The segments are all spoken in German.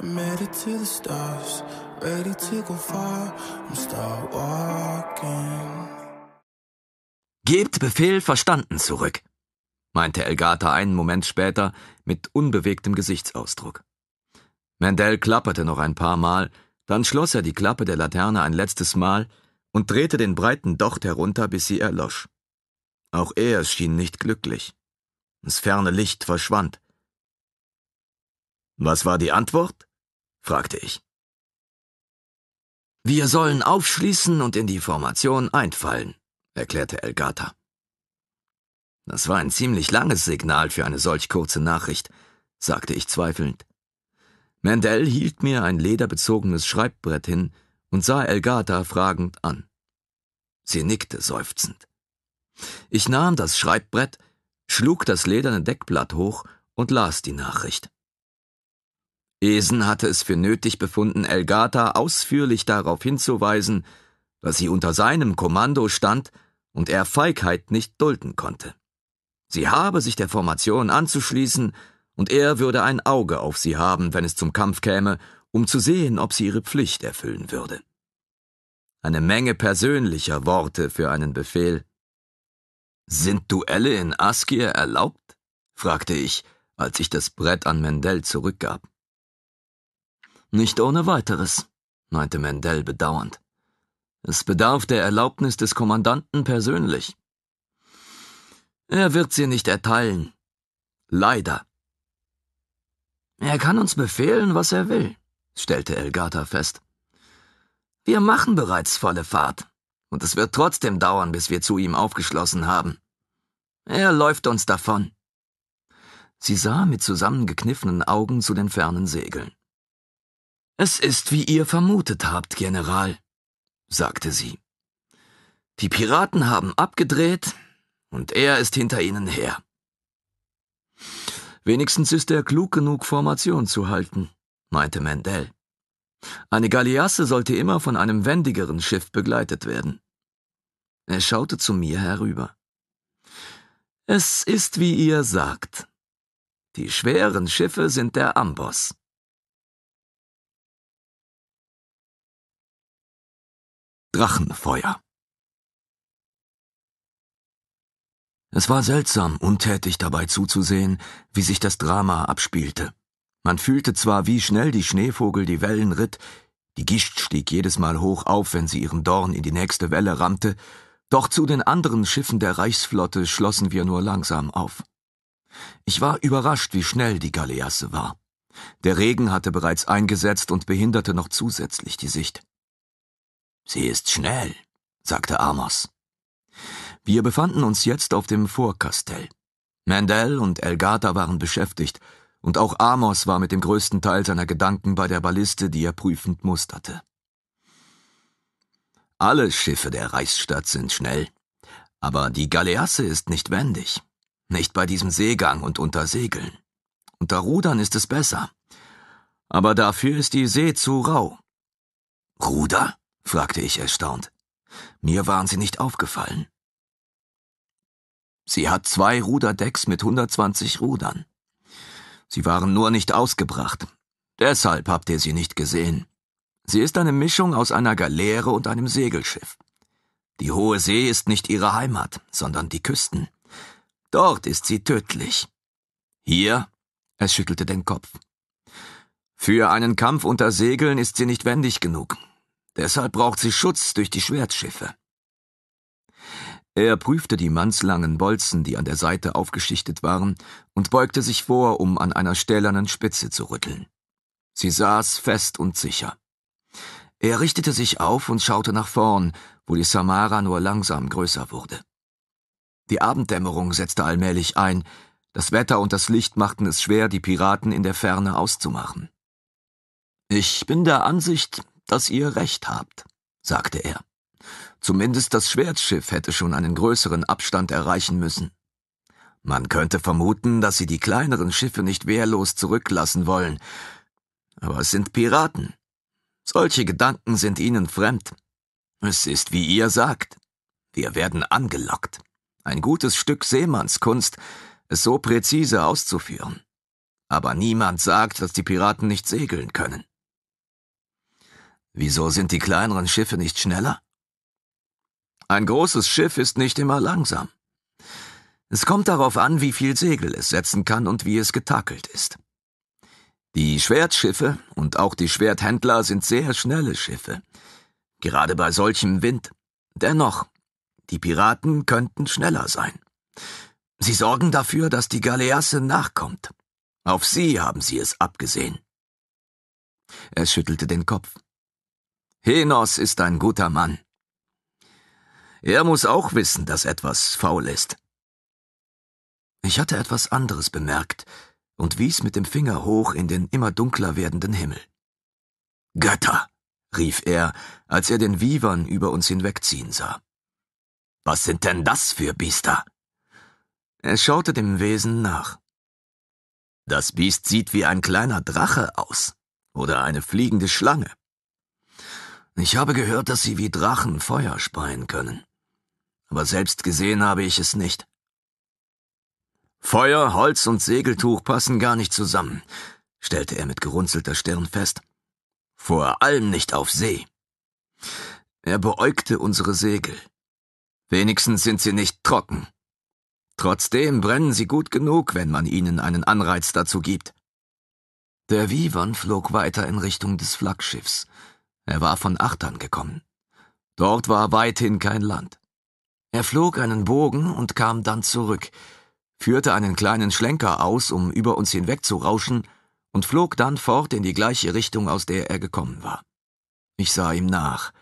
I made it to the stars, ready to go far. I'm start walking. Gebt Befehl verstanden zurück, meinte Elgata einen Moment später mit unbewegtem Gesichtsausdruck. Mendel klapperte noch ein paar Mal, dann schloss er die Klappe der Laterne ein letztes Mal und drehte den breiten Docht herunter, bis sie erlosch. Auch er schien nicht glücklich. Das ferne Licht verschwand. Was war die Antwort? Fragte ich. Wir sollen aufschließen und in die Formation einfallen, erklärte Elgata. Das war ein ziemlich langes Signal für eine solch kurze Nachricht, sagte ich zweifelnd. Mendel hielt mir ein lederbezogenes Schreibbrett hin und sah Elgata fragend an. Sie nickte seufzend. Ich nahm das Schreibbrett, schlug das lederne Deckblatt hoch und las die Nachricht. Esen hatte es für nötig befunden, Elgata ausführlich darauf hinzuweisen, dass sie unter seinem Kommando stand und er Feigheit nicht dulden konnte. Sie habe sich der Formation anzuschließen, und er würde ein Auge auf sie haben, wenn es zum Kampf käme, um zu sehen, ob sie ihre Pflicht erfüllen würde. Eine Menge persönlicher Worte für einen Befehl. Sind Duelle in Askir erlaubt? fragte ich, als ich das Brett an Mendel zurückgab. Nicht ohne weiteres, meinte Mendel bedauernd. Es bedarf der Erlaubnis des Kommandanten persönlich. Er wird sie nicht erteilen. Leider. Er kann uns befehlen, was er will, stellte Elgata fest. Wir machen bereits volle Fahrt, und es wird trotzdem dauern, bis wir zu ihm aufgeschlossen haben. Er läuft uns davon. Sie sah mit zusammengekniffenen Augen zu den fernen Segeln. Es ist, wie ihr vermutet habt, General, sagte sie. Die Piraten haben abgedreht, und er ist hinter ihnen her. Wenigstens ist er klug genug, Formation zu halten, meinte Mendel. Eine Galeasse sollte immer von einem wendigeren Schiff begleitet werden. Er schaute zu mir herüber. Es ist, wie ihr sagt. Die schweren Schiffe sind der Amboss. Drachenfeuer. Es war seltsam, untätig dabei zuzusehen, wie sich das Drama abspielte. Man fühlte zwar, wie schnell die Schneevogel die Wellen ritt, die Gischt stieg jedes Mal hoch auf, wenn sie ihren Dorn in die nächste Welle rammte, doch zu den anderen Schiffen der Reichsflotte schlossen wir nur langsam auf. Ich war überrascht, wie schnell die Galeasse war. Der Regen hatte bereits eingesetzt und behinderte noch zusätzlich die Sicht. Sie ist schnell, sagte Amos. Wir befanden uns jetzt auf dem Vorkastell. Mandel und Elgata waren beschäftigt, und auch Amos war mit dem größten Teil seiner Gedanken bei der Balliste, die er prüfend musterte. Alle Schiffe der Reichsstadt sind schnell, aber die Galeasse ist nicht wendig, nicht bei diesem Seegang und unter Segeln. Unter Rudern ist es besser, aber dafür ist die See zu rau. Ruder? Fragte ich erstaunt. Mir waren sie nicht aufgefallen. Sie hat zwei Ruderdecks mit 120 Rudern. Sie waren nur nicht ausgebracht. Deshalb habt ihr sie nicht gesehen. Sie ist eine Mischung aus einer Galeere und einem Segelschiff. Die hohe See ist nicht ihre Heimat, sondern die Küsten. Dort ist sie tödlich. Hier, es schüttelte den Kopf. Für einen Kampf unter Segeln ist sie nicht wendig genug. Deshalb braucht sie Schutz durch die Schwertschiffe. Er prüfte die mannslangen Bolzen, die an der Seite aufgeschichtet waren, und beugte sich vor, um an einer stählernen Spitze zu rütteln. Sie saß fest und sicher. Er richtete sich auf und schaute nach vorn, wo die Samara nur langsam größer wurde. Die Abenddämmerung setzte allmählich ein, das Wetter und das Licht machten es schwer, die Piraten in der Ferne auszumachen. Ich bin der Ansicht, dass ihr recht habt, sagte er. Zumindest das Schwertschiff hätte schon einen größeren Abstand erreichen müssen. Man könnte vermuten, dass sie die kleineren Schiffe nicht wehrlos zurücklassen wollen. Aber es sind Piraten. Solche Gedanken sind ihnen fremd. Es ist, wie ihr sagt. Wir werden angelockt. Ein gutes Stück Seemannskunst, es so präzise auszuführen. aber niemand sagt, dass die Piraten nicht segeln können. Wieso sind die kleineren Schiffe nicht schneller? Ein großes Schiff ist nicht immer langsam. Es kommt darauf an, wie viel Segel es setzen kann und wie es getakelt ist. Die Schwertschiffe und auch die Schwerthändler sind sehr schnelle Schiffe, gerade bei solchem Wind. Dennoch, die Piraten könnten schneller sein. Sie sorgen dafür, dass die Galeasse nachkommt. Auf sie haben sie es abgesehen. Er schüttelte den Kopf. Henos ist ein guter Mann. Er muss auch wissen, dass etwas faul ist. Ich hatte etwas anderes bemerkt und wies mit dem Finger hoch in den immer dunkler werdenden Himmel. Götter! rief er, als er den Vivern über uns hinwegziehen sah. Was sind denn das für Biester? Er schaute dem Wesen nach. Das Biest sieht wie ein kleiner Drache aus oder eine fliegende Schlange. Ich habe gehört, dass sie wie Drachen Feuer speien können. Aber selbst gesehen habe ich es nicht. Feuer, Holz und Segeltuch passen gar nicht zusammen, stellte er mit gerunzelter Stirn fest. Vor allem nicht auf See. Er beäugte unsere Segel. Wenigstens sind sie nicht trocken. Trotzdem brennen sie gut genug, wenn man ihnen einen Anreiz dazu gibt. Der Vivon flog weiter in Richtung des Flaggschiffs. Er war von Achtern gekommen. Dort war weithin kein Land. Er flog einen Bogen und kam dann zurück, führte einen kleinen Schlenker aus, um über uns hinweg zu rauschen, und flog dann fort in die gleiche Richtung, aus der er gekommen war. Ich sah ihm nach.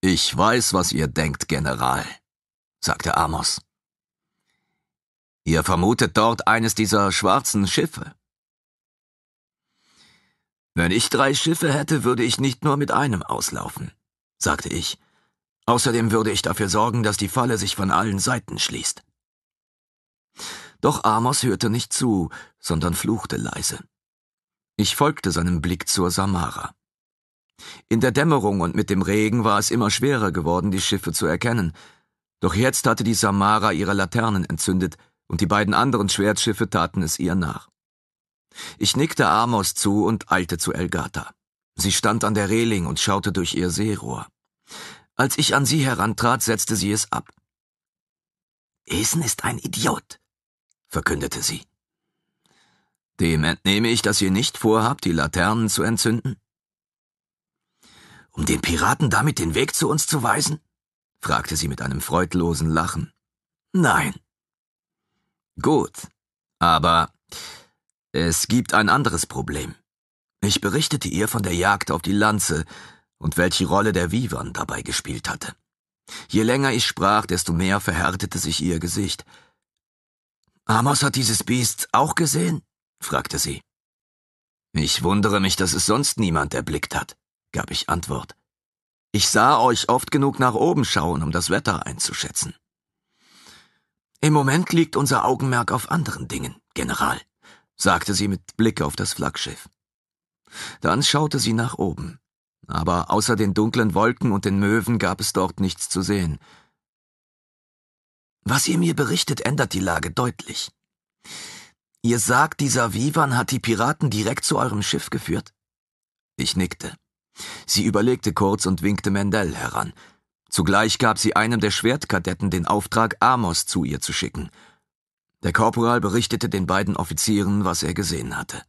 Ich weiß, was ihr denkt, General, sagte Amos. Ihr vermutet dort eines dieser schwarzen Schiffe. Wenn ich drei Schiffe hätte, würde ich nicht nur mit einem auslaufen, sagte ich. Außerdem würde ich dafür sorgen, dass die Falle sich von allen Seiten schließt. Doch Amos hörte nicht zu, sondern fluchte leise. Ich folgte seinem Blick zur Samara. In der Dämmerung und mit dem Regen war es immer schwerer geworden, die Schiffe zu erkennen. Doch jetzt hatte die Samara ihre Laternen entzündet, und die beiden anderen Schwertschiffe taten es ihr nach. Ich nickte Amos zu und eilte zu Elgata. Sie stand an der Reling und schaute durch ihr Seerohr. Als ich an sie herantrat, setzte sie es ab. Esen ist ein Idiot, verkündete sie. Dem entnehme ich, dass ihr nicht vorhabt, die Laternen zu entzünden? Um den Piraten damit den Weg zu uns zu weisen? fragte sie mit einem freudlosen Lachen. Nein. Gut, aber es gibt ein anderes Problem. Ich berichtete ihr von der Jagd auf die Lanze und welche Rolle der Vivon dabei gespielt hatte. Je länger ich sprach, desto mehr verhärtete sich ihr Gesicht. Amos hat dieses Biest auch gesehen? fragte sie. Ich wundere mich, dass es sonst niemand erblickt hat, gab ich Antwort. Ich sah euch oft genug nach oben schauen, um das Wetter einzuschätzen. Im Moment liegt unser Augenmerk auf anderen Dingen, General sagte sie mit Blick auf das Flaggschiff. Dann schaute sie nach oben, aber außer den dunklen Wolken und den Möwen gab es dort nichts zu sehen. Was ihr mir berichtet, ändert die Lage deutlich. Ihr sagt, dieser Vivan hat die Piraten direkt zu eurem Schiff geführt? Ich nickte. Sie überlegte kurz und winkte Mendel heran. Zugleich gab sie einem der Schwertkadetten den Auftrag, Amos zu ihr zu schicken – der Korporal berichtete den beiden Offizieren, was er gesehen hatte.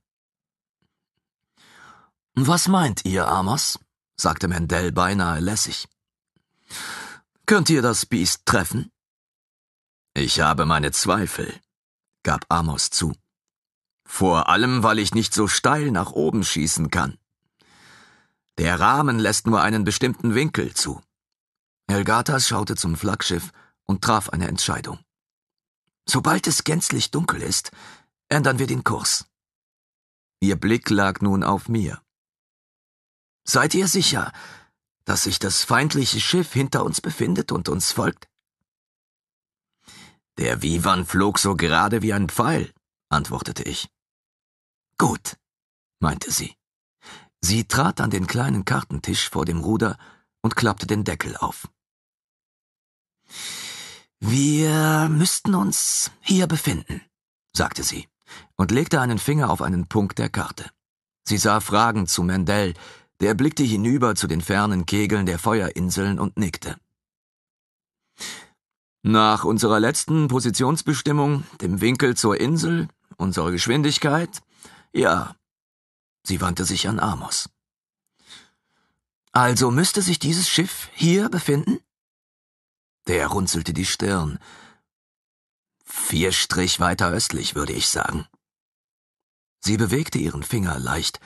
Was meint ihr, Amos? sagte Mendel beinahe lässig. Könnt ihr das Biest treffen? Ich habe meine Zweifel, gab Amos zu. Vor allem, weil ich nicht so steil nach oben schießen kann. Der Rahmen lässt nur einen bestimmten Winkel zu. Elgatas schaute zum Flaggschiff und traf eine Entscheidung. Sobald es gänzlich dunkel ist, ändern wir den Kurs. Ihr Blick lag nun auf mir. Seid ihr sicher, dass sich das feindliche Schiff hinter uns befindet und uns folgt? Der Vivan flog so gerade wie ein Pfeil, antwortete ich. Gut, meinte sie. Sie trat an den kleinen Kartentisch vor dem Ruder und klappte den Deckel auf. Wir müssten uns hier befinden, sagte sie und legte einen Finger auf einen Punkt der Karte. Sie sah fragend zu Mendel, der blickte hinüber zu den fernen Kegeln der Feuerinseln und nickte. Nach unserer letzten Positionsbestimmung, dem Winkel zur Insel, unserer Geschwindigkeit, ja. Sie wandte sich an Amos. Also müsste sich dieses Schiff hier befinden? Der runzelte die Stirn. Vier Strich weiter östlich, würde ich sagen. Sie bewegte ihren Finger leicht.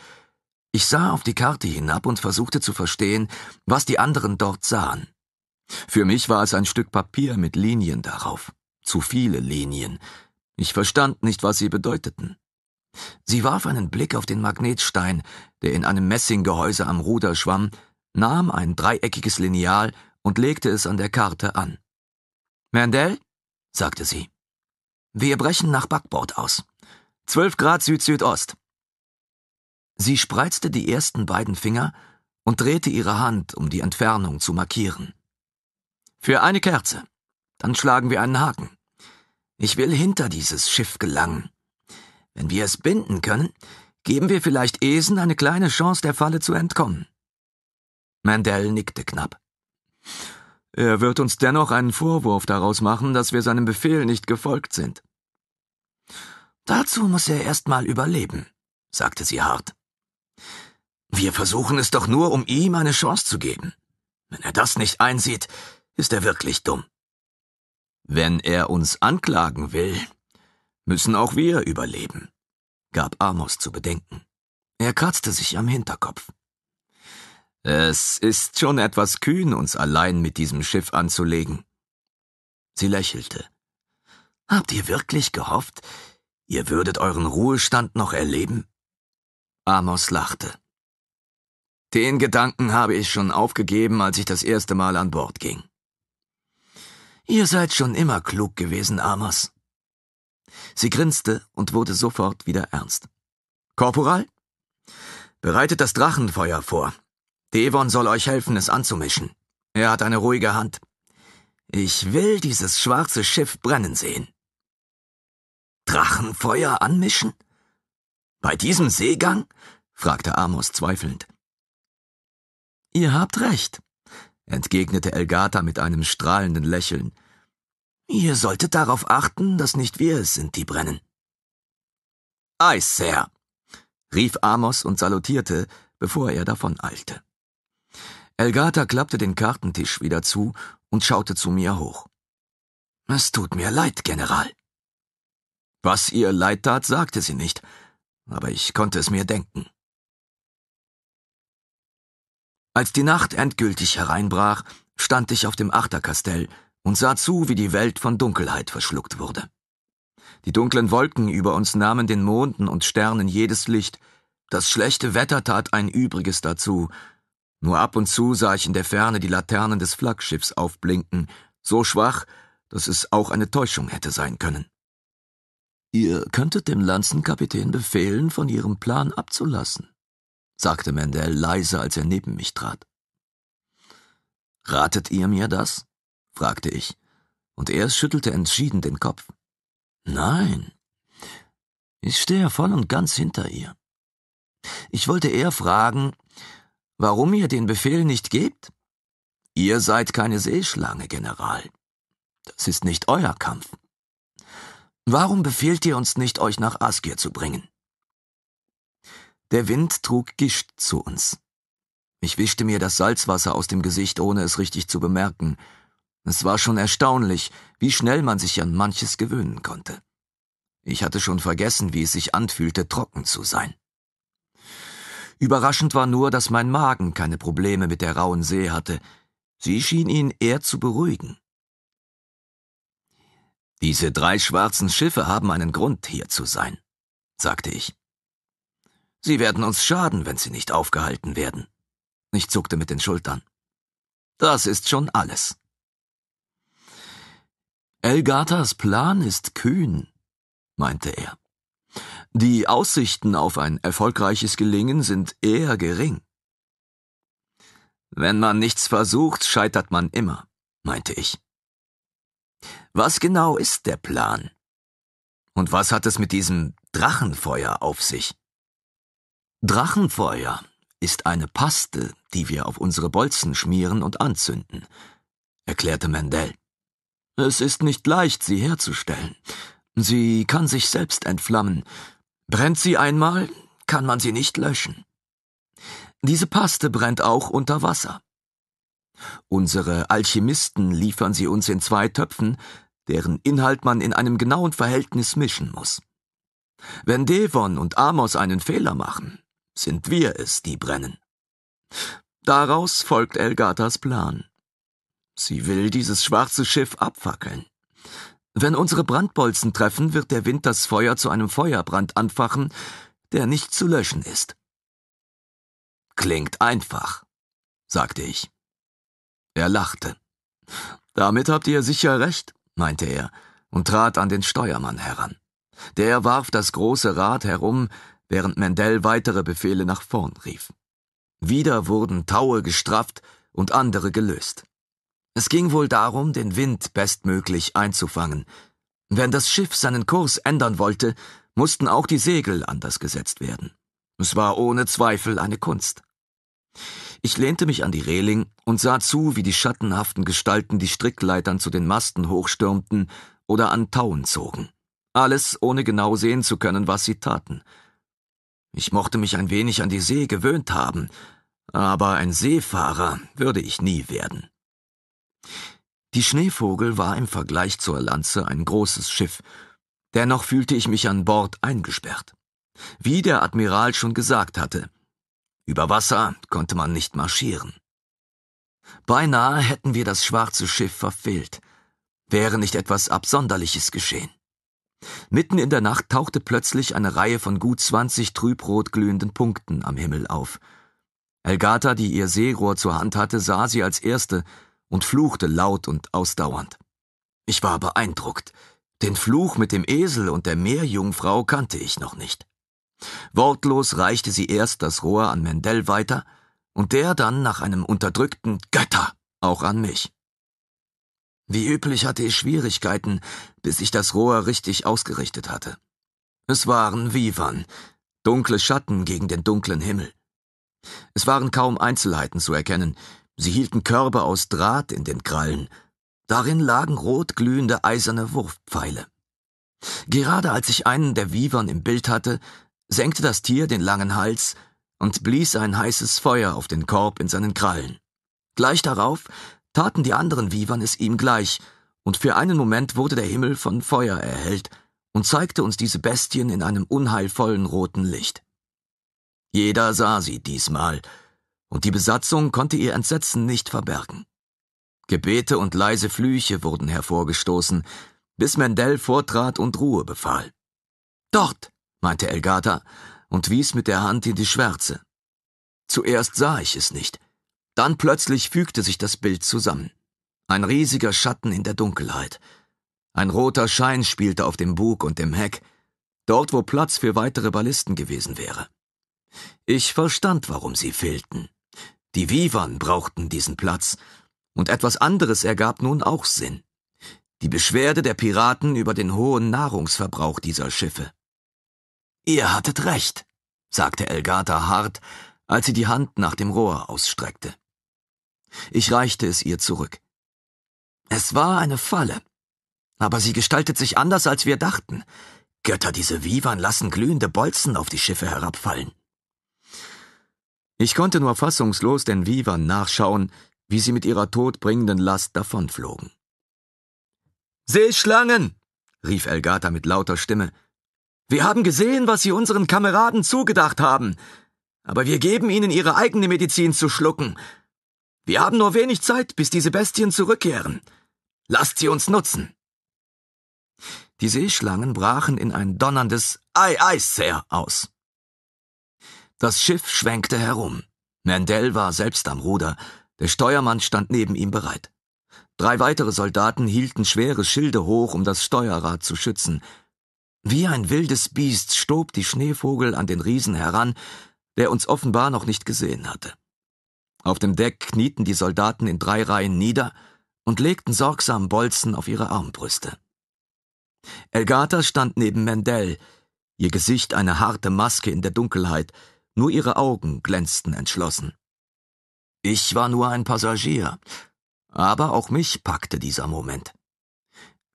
Ich sah auf die Karte hinab und versuchte zu verstehen, was die anderen dort sahen. Für mich war es ein Stück Papier mit Linien darauf. Zu viele Linien. Ich verstand nicht, was sie bedeuteten. Sie warf einen Blick auf den Magnetstein, der in einem Messinggehäuse am Ruder schwamm, nahm ein dreieckiges Lineal und legte es an der Karte an. Mandel, sagte sie, wir brechen nach Backbord aus. Zwölf Grad Süd-Südost. Sie spreizte die ersten beiden Finger und drehte ihre Hand, um die Entfernung zu markieren. Für eine Kerze. Dann schlagen wir einen Haken. Ich will hinter dieses Schiff gelangen. Wenn wir es binden können, geben wir vielleicht Esen eine kleine Chance, der Falle zu entkommen. Mandel nickte knapp. Er wird uns dennoch einen Vorwurf daraus machen, dass wir seinem Befehl nicht gefolgt sind. Dazu muss er erst mal überleben, sagte sie hart. Wir versuchen es doch nur, um ihm eine Chance zu geben. Wenn er das nicht einsieht, ist er wirklich dumm. Wenn er uns anklagen will, müssen auch wir überleben, gab Amos zu bedenken. Er kratzte sich am Hinterkopf. Es ist schon etwas kühn, uns allein mit diesem Schiff anzulegen. Sie lächelte. Habt ihr wirklich gehofft, ihr würdet euren Ruhestand noch erleben? Amos lachte. Den Gedanken habe ich schon aufgegeben, als ich das erste Mal an Bord ging. Ihr seid schon immer klug gewesen, Amos. Sie grinste und wurde sofort wieder ernst. Korporal? Bereitet das Drachenfeuer vor. Devon soll euch helfen, es anzumischen. Er hat eine ruhige Hand. Ich will dieses schwarze Schiff brennen sehen. Drachenfeuer anmischen? Bei diesem Seegang? fragte Amos zweifelnd. Ihr habt recht, entgegnete Elgata mit einem strahlenden Lächeln. Ihr solltet darauf achten, dass nicht wir es sind, die brennen. Eis, Sir, rief Amos und salutierte, bevor er davon eilte. Elgata klappte den Kartentisch wieder zu und schaute zu mir hoch. Es tut mir leid, General. Was ihr leid tat, sagte sie nicht, aber ich konnte es mir denken. Als die Nacht endgültig hereinbrach, stand ich auf dem Achterkastell und sah zu, wie die Welt von Dunkelheit verschluckt wurde. Die dunklen Wolken über uns nahmen den Monden und Sternen jedes Licht, das schlechte Wetter tat ein Übriges dazu, nur ab und zu sah ich in der Ferne die Laternen des Flaggschiffs aufblinken, so schwach, dass es auch eine Täuschung hätte sein können. Ihr könntet dem Lanzenkapitän befehlen, von Ihrem Plan abzulassen, sagte Mendel leise, als er neben mich trat. Ratet ihr mir das? fragte ich, und er schüttelte entschieden den Kopf. Nein, ich stehe voll und ganz hinter ihr. Ich wollte eher fragen, Warum ihr den Befehl nicht gebt? Ihr seid keine Seeschlange, General. Das ist nicht euer Kampf. Warum befehlt ihr uns nicht, euch nach Askir zu bringen? Der Wind trug Gischt zu uns. Ich wischte mir das Salzwasser aus dem Gesicht, ohne es richtig zu bemerken. Es war schon erstaunlich, wie schnell man sich an manches gewöhnen konnte. Ich hatte schon vergessen, wie es sich anfühlte, trocken zu sein. Überraschend war nur, dass mein Magen keine Probleme mit der rauen See hatte. Sie schien ihn eher zu beruhigen. Diese drei schwarzen Schiffe haben einen Grund, hier zu sein, sagte ich. Sie werden uns schaden, wenn sie nicht aufgehalten werden. Ich zuckte mit den Schultern. Das ist schon alles. Elgatas Plan ist kühn, meinte er. Die Aussichten auf ein erfolgreiches Gelingen sind eher gering. Wenn man nichts versucht, scheitert man immer, meinte ich. Was genau ist der Plan? Und was hat es mit diesem Drachenfeuer auf sich? Drachenfeuer ist eine Paste, die wir auf unsere Bolzen schmieren und anzünden, erklärte Mendel. Es ist nicht leicht, sie herzustellen. Sie kann sich selbst entflammen. Brennt sie einmal, kann man sie nicht löschen. Diese Paste brennt auch unter Wasser. Unsere Alchemisten liefern sie uns in zwei Töpfen, deren Inhalt man in einem genauen Verhältnis mischen muss. Wenn Devon und Amos einen Fehler machen, sind wir es, die brennen. Daraus folgt Elgatas Plan. Sie will dieses schwarze Schiff abfackeln. Wenn unsere Brandbolzen treffen, wird der Wind das Feuer zu einem Feuerbrand anfachen, der nicht zu löschen ist. Klingt einfach, sagte ich. Er lachte. Damit habt ihr sicher recht, meinte er und trat an den Steuermann heran. Der warf das große Rad herum, während Mendel weitere Befehle nach vorn rief. Wieder wurden Taue gestrafft und andere gelöst. Es ging wohl darum, den Wind bestmöglich einzufangen. Wenn das Schiff seinen Kurs ändern wollte, mussten auch die Segel anders gesetzt werden. Es war ohne Zweifel eine Kunst. Ich lehnte mich an die Reling und sah zu, wie die schattenhaften Gestalten die Strickleitern zu den Masten hochstürmten oder an Tauen zogen. Alles ohne genau sehen zu können, was sie taten. Ich mochte mich ein wenig an die See gewöhnt haben, aber ein Seefahrer würde ich nie werden. Die Schneevogel war im Vergleich zur Lanze ein großes Schiff, dennoch fühlte ich mich an Bord eingesperrt. Wie der Admiral schon gesagt hatte, über Wasser konnte man nicht marschieren. Beinahe hätten wir das schwarze Schiff verfehlt, wäre nicht etwas Absonderliches geschehen. Mitten in der Nacht tauchte plötzlich eine Reihe von gut zwanzig trübrot glühenden Punkten am Himmel auf. Elgata, die ihr Seerohr zur Hand hatte, sah sie als erste und fluchte laut und ausdauernd. Ich war beeindruckt. Den Fluch mit dem Esel und der Meerjungfrau kannte ich noch nicht. Wortlos reichte sie erst das Rohr an Mendel weiter und der dann nach einem unterdrückten Götter auch an mich. Wie üblich hatte ich Schwierigkeiten, bis ich das Rohr richtig ausgerichtet hatte. Es waren Vivern, dunkle Schatten gegen den dunklen Himmel. Es waren kaum Einzelheiten zu erkennen, Sie hielten Körbe aus Draht in den Krallen. Darin lagen rot glühende eiserne Wurfpfeile. Gerade als ich einen der Vivern im Bild hatte, senkte das Tier den langen Hals und blies ein heißes Feuer auf den Korb in seinen Krallen. Gleich darauf taten die anderen Vivern es ihm gleich, und für einen Moment wurde der Himmel von Feuer erhellt und zeigte uns diese Bestien in einem unheilvollen roten Licht. Jeder sah sie diesmal, und die Besatzung konnte ihr Entsetzen nicht verbergen. Gebete und leise Flüche wurden hervorgestoßen, bis Mendel vortrat und Ruhe befahl. Dort, meinte Elgata und wies mit der Hand in die Schwärze. Zuerst sah ich es nicht, dann plötzlich fügte sich das Bild zusammen. Ein riesiger Schatten in der Dunkelheit. Ein roter Schein spielte auf dem Bug und dem Heck, dort wo Platz für weitere Ballisten gewesen wäre. Ich verstand, warum sie fehlten. Die Vivern brauchten diesen Platz, und etwas anderes ergab nun auch Sinn. Die Beschwerde der Piraten über den hohen Nahrungsverbrauch dieser Schiffe. Ihr hattet recht, sagte Elgata hart, als sie die Hand nach dem Rohr ausstreckte. Ich reichte es ihr zurück. Es war eine Falle, aber sie gestaltet sich anders, als wir dachten. Götter, diese Vivern lassen glühende Bolzen auf die Schiffe herabfallen. Ich konnte nur fassungslos den Vivern nachschauen, wie sie mit ihrer todbringenden Last davonflogen. Seeschlangen! rief Elgata mit lauter Stimme. Wir haben gesehen, was sie unseren Kameraden zugedacht haben, aber wir geben ihnen ihre eigene Medizin zu schlucken. Wir haben nur wenig Zeit, bis diese Bestien zurückkehren. Lasst sie uns nutzen. Die Seeschlangen brachen in ein donnerndes Ei, Ei, Sir aus. Das Schiff schwenkte herum. Mandel war selbst am Ruder, der Steuermann stand neben ihm bereit. Drei weitere Soldaten hielten schwere Schilde hoch, um das Steuerrad zu schützen. Wie ein wildes Biest stob die Schneevogel an den Riesen heran, der uns offenbar noch nicht gesehen hatte. Auf dem Deck knieten die Soldaten in drei Reihen nieder und legten sorgsam Bolzen auf ihre Armbrüste. Elgata stand neben Mendel, ihr Gesicht eine harte Maske in der Dunkelheit, nur ihre Augen glänzten entschlossen. Ich war nur ein Passagier, aber auch mich packte dieser Moment.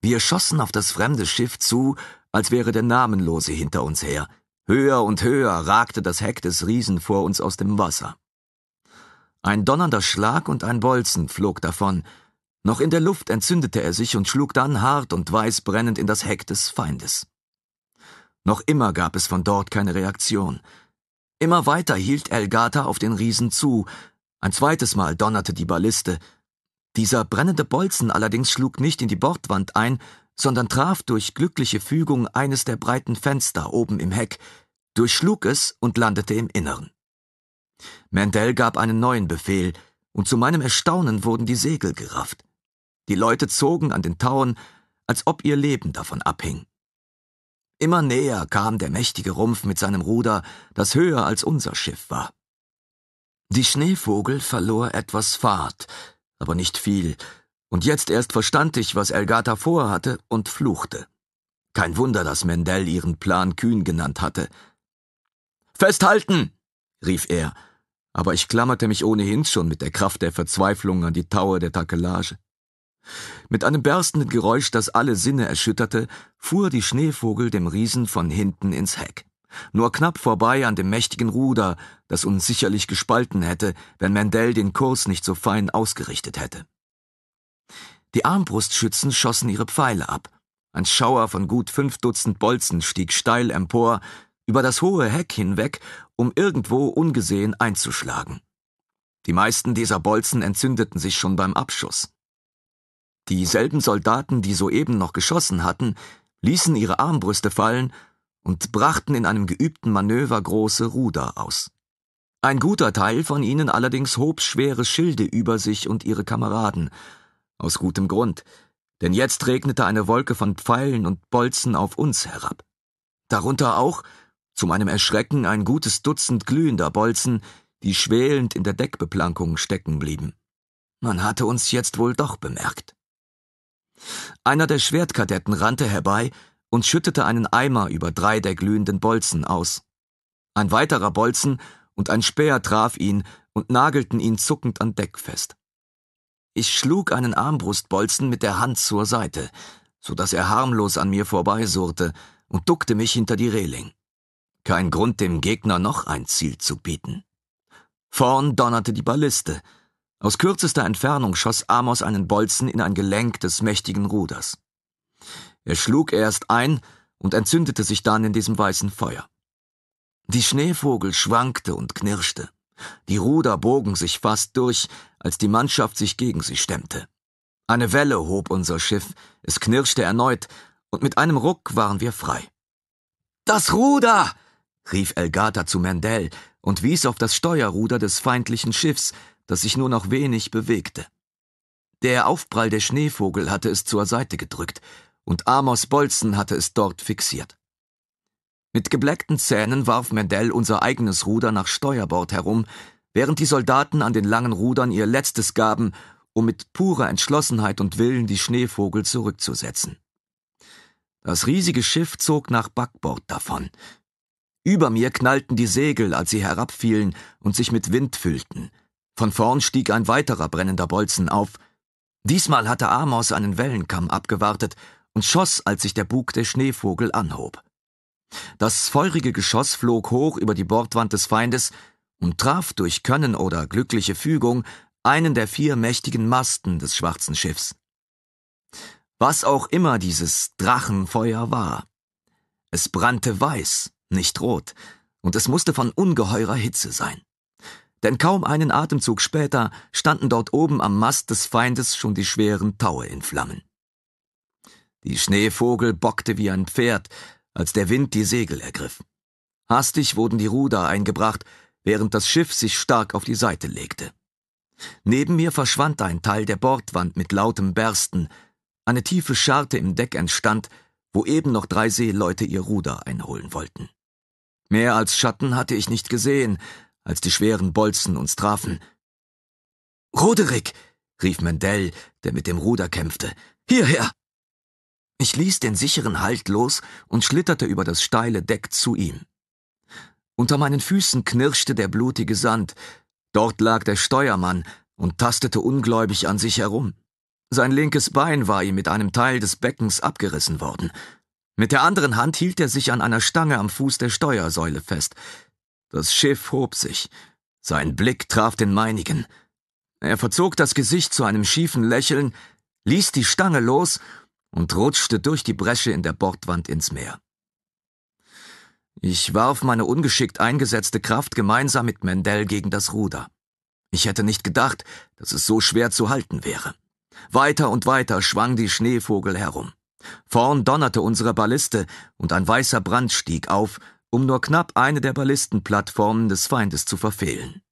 Wir schossen auf das fremde Schiff zu, als wäre der Namenlose hinter uns her. Höher und höher ragte das Heck des Riesen vor uns aus dem Wasser. Ein donnernder Schlag und ein Bolzen flog davon. Noch in der Luft entzündete er sich und schlug dann hart und weiß brennend in das Heck des Feindes. Noch immer gab es von dort keine Reaktion. Immer weiter hielt Elgata auf den Riesen zu. Ein zweites Mal donnerte die Balliste, dieser brennende Bolzen allerdings schlug nicht in die Bordwand ein, sondern traf durch glückliche Fügung eines der breiten Fenster oben im Heck, durchschlug es und landete im Inneren. Mendel gab einen neuen Befehl, und zu meinem Erstaunen wurden die Segel gerafft. Die Leute zogen an den Tauen, als ob ihr Leben davon abhing. Immer näher kam der mächtige Rumpf mit seinem Ruder, das höher als unser Schiff war. Die Schneevogel verlor etwas Fahrt, aber nicht viel, und jetzt erst verstand ich, was Elgata vorhatte und fluchte. Kein Wunder, dass Mendel ihren Plan kühn genannt hatte. Festhalten! rief er, aber ich klammerte mich ohnehin schon mit der Kraft der Verzweiflung an die Taue der Takelage. Mit einem berstenden Geräusch, das alle Sinne erschütterte, fuhr die Schneevogel dem Riesen von hinten ins Heck. Nur knapp vorbei an dem mächtigen Ruder, das uns sicherlich gespalten hätte, wenn Mendel den Kurs nicht so fein ausgerichtet hätte. Die Armbrustschützen schossen ihre Pfeile ab. Ein Schauer von gut fünf Dutzend Bolzen stieg steil empor, über das hohe Heck hinweg, um irgendwo ungesehen einzuschlagen. Die meisten dieser Bolzen entzündeten sich schon beim Abschuss. Dieselben Soldaten, die soeben noch geschossen hatten, ließen ihre Armbrüste fallen und brachten in einem geübten Manöver große Ruder aus. Ein guter Teil von ihnen allerdings hob schwere Schilde über sich und ihre Kameraden, aus gutem Grund, denn jetzt regnete eine Wolke von Pfeilen und Bolzen auf uns herab. Darunter auch, zu meinem Erschrecken, ein gutes Dutzend glühender Bolzen, die schwelend in der Deckbeplankung stecken blieben. Man hatte uns jetzt wohl doch bemerkt. Einer der Schwertkadetten rannte herbei und schüttete einen Eimer über drei der glühenden Bolzen aus. Ein weiterer Bolzen und ein Speer traf ihn und nagelten ihn zuckend an Deck fest. Ich schlug einen Armbrustbolzen mit der Hand zur Seite, so dass er harmlos an mir vorbeisurrte und duckte mich hinter die Reling. Kein Grund, dem Gegner noch ein Ziel zu bieten. Vorn donnerte die Balliste. Aus kürzester Entfernung schoss Amos einen Bolzen in ein Gelenk des mächtigen Ruders. Er schlug erst ein und entzündete sich dann in diesem weißen Feuer. Die Schneevogel schwankte und knirschte. Die Ruder bogen sich fast durch, als die Mannschaft sich gegen sie stemmte. Eine Welle hob unser Schiff, es knirschte erneut, und mit einem Ruck waren wir frei. Das Ruder! rief Elgata zu Mendel und wies auf das Steuerruder des feindlichen Schiffs, das sich nur noch wenig bewegte. Der Aufprall der Schneevogel hatte es zur Seite gedrückt, und Amos Bolzen hatte es dort fixiert. Mit gebleckten Zähnen warf Mendel unser eigenes Ruder nach Steuerbord herum, während die Soldaten an den langen Rudern ihr letztes gaben, um mit purer Entschlossenheit und Willen die Schneevogel zurückzusetzen. Das riesige Schiff zog nach Backbord davon. Über mir knallten die Segel, als sie herabfielen und sich mit Wind füllten. Von vorn stieg ein weiterer brennender Bolzen auf. Diesmal hatte Amos einen Wellenkamm abgewartet und schoss, als sich der Bug der Schneevogel anhob. Das feurige Geschoss flog hoch über die Bordwand des Feindes und traf durch Können oder glückliche Fügung einen der vier mächtigen Masten des schwarzen Schiffs. Was auch immer dieses Drachenfeuer war. Es brannte weiß, nicht rot, und es musste von ungeheurer Hitze sein. Denn kaum einen Atemzug später standen dort oben am Mast des Feindes schon die schweren Taue in Flammen. Die Schneevogel bockte wie ein Pferd, als der Wind die Segel ergriff. Hastig wurden die Ruder eingebracht, während das Schiff sich stark auf die Seite legte. Neben mir verschwand ein Teil der Bordwand mit lautem Bersten, eine tiefe Scharte im Deck entstand, wo eben noch drei Seeleute ihr Ruder einholen wollten. Mehr als Schatten hatte ich nicht gesehen, als die schweren Bolzen uns trafen. Roderick, rief Mendel, der mit dem Ruder kämpfte, hierher! Ich ließ den sicheren Halt los und schlitterte über das steile Deck zu ihm. Unter meinen Füßen knirschte der blutige Sand, dort lag der Steuermann und tastete ungläubig an sich herum. Sein linkes Bein war ihm mit einem Teil des Beckens abgerissen worden. Mit der anderen Hand hielt er sich an einer Stange am Fuß der Steuersäule fest. Das Schiff hob sich. Sein Blick traf den meinigen. Er verzog das Gesicht zu einem schiefen Lächeln, ließ die Stange los und rutschte durch die Bresche in der Bordwand ins Meer. Ich warf meine ungeschickt eingesetzte Kraft gemeinsam mit Mendel gegen das Ruder. Ich hätte nicht gedacht, dass es so schwer zu halten wäre. Weiter und weiter schwang die Schneevogel herum. Vorn donnerte unsere Balliste und ein weißer Brand stieg auf, um nur knapp eine der Ballistenplattformen des Feindes zu verfehlen.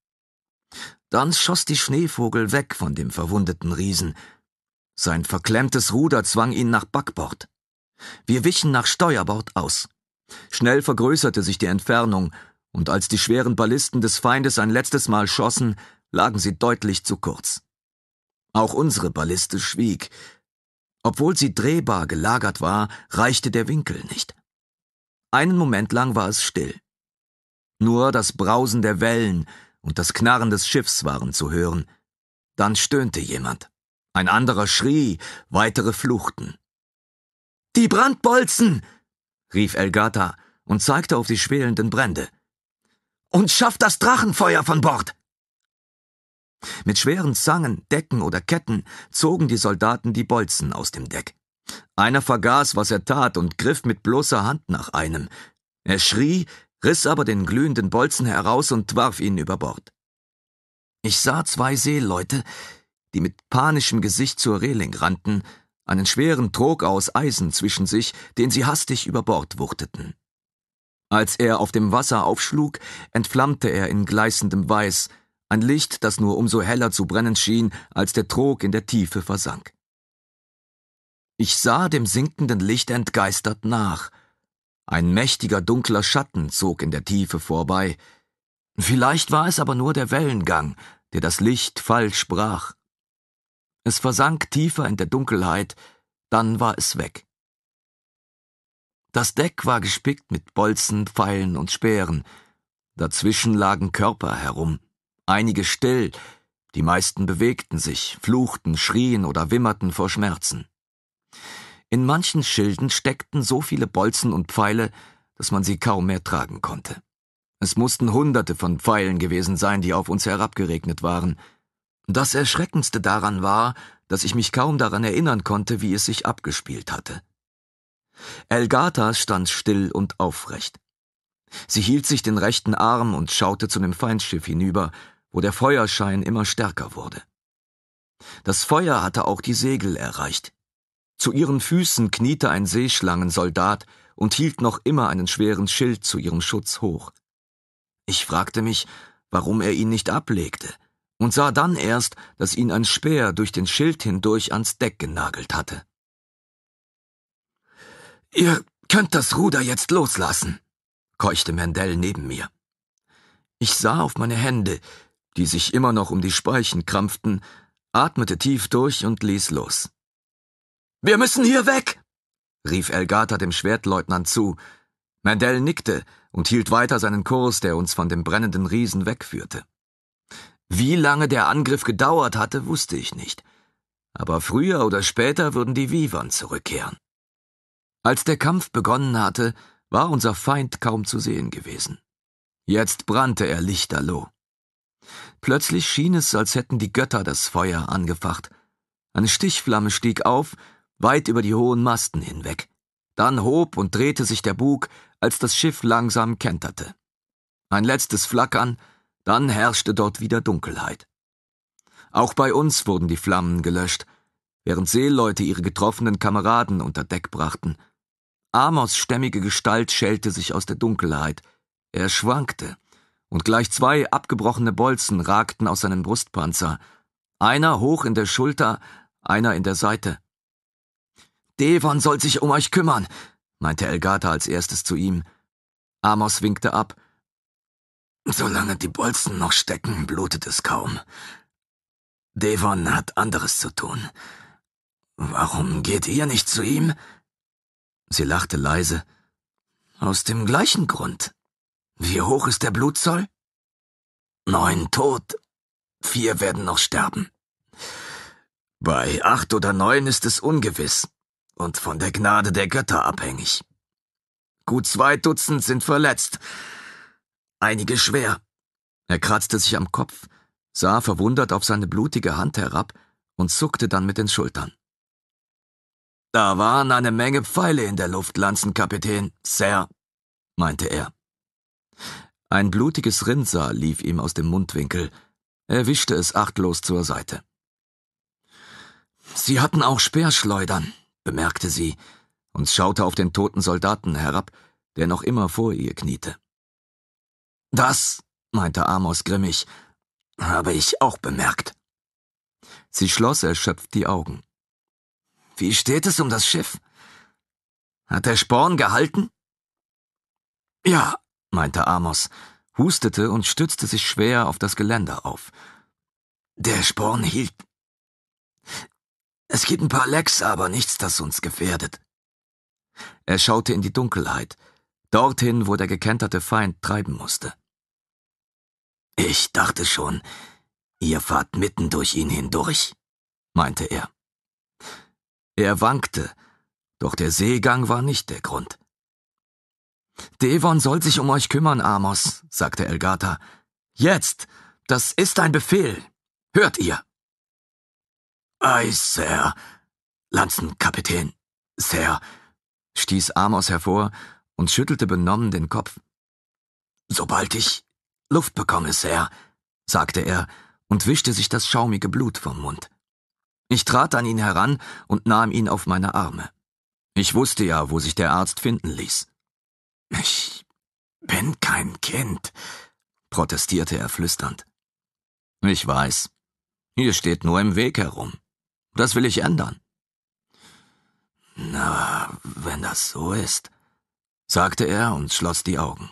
Dann schoss die Schneevogel weg von dem verwundeten Riesen. Sein verklemmtes Ruder zwang ihn nach Backbord. Wir wichen nach Steuerbord aus. Schnell vergrößerte sich die Entfernung, und als die schweren Ballisten des Feindes ein letztes Mal schossen, lagen sie deutlich zu kurz. Auch unsere Balliste schwieg. Obwohl sie drehbar gelagert war, reichte der Winkel nicht. Einen Moment lang war es still. Nur das Brausen der Wellen und das Knarren des Schiffs waren zu hören. Dann stöhnte jemand. Ein anderer schrie, weitere fluchten. Die Brandbolzen! rief Elgata und zeigte auf die schwelenden Brände. Und schafft das Drachenfeuer von Bord! Mit schweren Zangen, Decken oder Ketten zogen die Soldaten die Bolzen aus dem Deck. Einer vergaß, was er tat, und griff mit bloßer Hand nach einem. Er schrie, riss aber den glühenden Bolzen heraus und warf ihn über Bord. Ich sah zwei Seeleute, die mit panischem Gesicht zur Reling rannten, einen schweren Trog aus Eisen zwischen sich, den sie hastig über Bord wuchteten. Als er auf dem Wasser aufschlug, entflammte er in gleißendem Weiß, ein Licht, das nur umso heller zu brennen schien, als der Trog in der Tiefe versank. Ich sah dem sinkenden Licht entgeistert nach. Ein mächtiger dunkler Schatten zog in der Tiefe vorbei. Vielleicht war es aber nur der Wellengang, der das Licht falsch brach. Es versank tiefer in der Dunkelheit, dann war es weg. Das Deck war gespickt mit Bolzen, Pfeilen und Speeren. Dazwischen lagen Körper herum einige still, die meisten bewegten sich, fluchten, schrien oder wimmerten vor Schmerzen. In manchen Schilden steckten so viele Bolzen und Pfeile, dass man sie kaum mehr tragen konnte. Es mussten Hunderte von Pfeilen gewesen sein, die auf uns herabgeregnet waren. Das Erschreckendste daran war, dass ich mich kaum daran erinnern konnte, wie es sich abgespielt hatte. Elgata stand still und aufrecht. Sie hielt sich den rechten Arm und schaute zu dem Feindschiff hinüber, wo der Feuerschein immer stärker wurde. Das Feuer hatte auch die Segel erreicht. Zu ihren Füßen kniete ein Seeschlangensoldat und hielt noch immer einen schweren Schild zu ihrem Schutz hoch. Ich fragte mich, warum er ihn nicht ablegte, und sah dann erst, dass ihn ein Speer durch den Schild hindurch ans Deck genagelt hatte. Ihr könnt das Ruder jetzt loslassen, keuchte Mendel neben mir. Ich sah auf meine Hände, die sich immer noch um die Speichen krampften, atmete tief durch und ließ los. Wir müssen hier weg! rief Elgata dem Schwertleutnant zu. Mandel nickte und hielt weiter seinen Kurs, der uns von dem brennenden Riesen wegführte. Wie lange der Angriff gedauert hatte, wusste ich nicht. Aber früher oder später würden die Vivern zurückkehren. Als der Kampf begonnen hatte, war unser Feind kaum zu sehen gewesen. Jetzt brannte er lichterloh. Plötzlich schien es, als hätten die Götter das Feuer angefacht. Eine Stichflamme stieg auf, weit über die hohen Masten hinweg. Dann hob und drehte sich der Bug, als das Schiff langsam kenterte. Ein letztes Flackern, dann herrschte dort wieder Dunkelheit. Auch bei uns wurden die Flammen gelöscht, während Seeleute ihre getroffenen Kameraden unter Deck brachten. Amos stämmige Gestalt schälte sich aus der Dunkelheit. Er schwankte, und gleich zwei abgebrochene Bolzen ragten aus seinem Brustpanzer, einer hoch in der Schulter, einer in der Seite. Devon soll sich um euch kümmern, meinte Elgata als erstes zu ihm. Amos winkte ab. Solange die Bolzen noch stecken, blutet es kaum. Devon hat anderes zu tun. Warum geht ihr nicht zu ihm? Sie lachte leise. Aus dem gleichen Grund. Wie hoch ist der Blutzoll? Neun tot. Vier werden noch sterben. Bei acht oder neun ist es ungewiss und von der Gnade der Götter abhängig. Gut zwei Dutzend sind verletzt. Einige schwer. Er kratzte sich am Kopf, sah verwundert auf seine blutige Hand herab und zuckte dann mit den Schultern. Da waren eine Menge Pfeile in der Luft, Lanzenkapitän, Sir, meinte er. Ein blutiges Rinnsal lief ihm aus dem Mundwinkel. Er wischte es achtlos zur Seite. Sie hatten auch Speerschleudern, bemerkte sie und schaute auf den toten Soldaten herab, der noch immer vor ihr kniete. Das, meinte Amos grimmig, habe ich auch bemerkt. Sie schloss erschöpft die Augen. Wie steht es um das Schiff? Hat der Sporn gehalten? Ja, meinte Amos, hustete und stützte sich schwer auf das Geländer auf. Der Sporn hielt. Es gibt ein paar Lecks, aber nichts, das uns gefährdet. Er schaute in die Dunkelheit, dorthin, wo der gekenterte Feind treiben musste. Ich dachte schon, ihr fahrt mitten durch ihn hindurch, meinte er. Er wankte, doch der Seegang war nicht der Grund. Devon soll sich um euch kümmern, Amos, sagte Elgata. Jetzt! Das ist ein Befehl. Hört ihr? Ei, Sir. Lanzenkapitän, Sir, stieß Amos hervor und schüttelte benommen den Kopf. Sobald ich Luft bekomme, Sir, sagte er und wischte sich das schaumige Blut vom Mund. Ich trat an ihn heran und nahm ihn auf meine Arme. Ich wusste ja, wo sich der Arzt finden ließ. Ich bin kein Kind, protestierte er flüsternd. Ich weiß. Ihr steht nur im Weg herum. Das will ich ändern. Na, wenn das so ist, sagte er und schloss die Augen.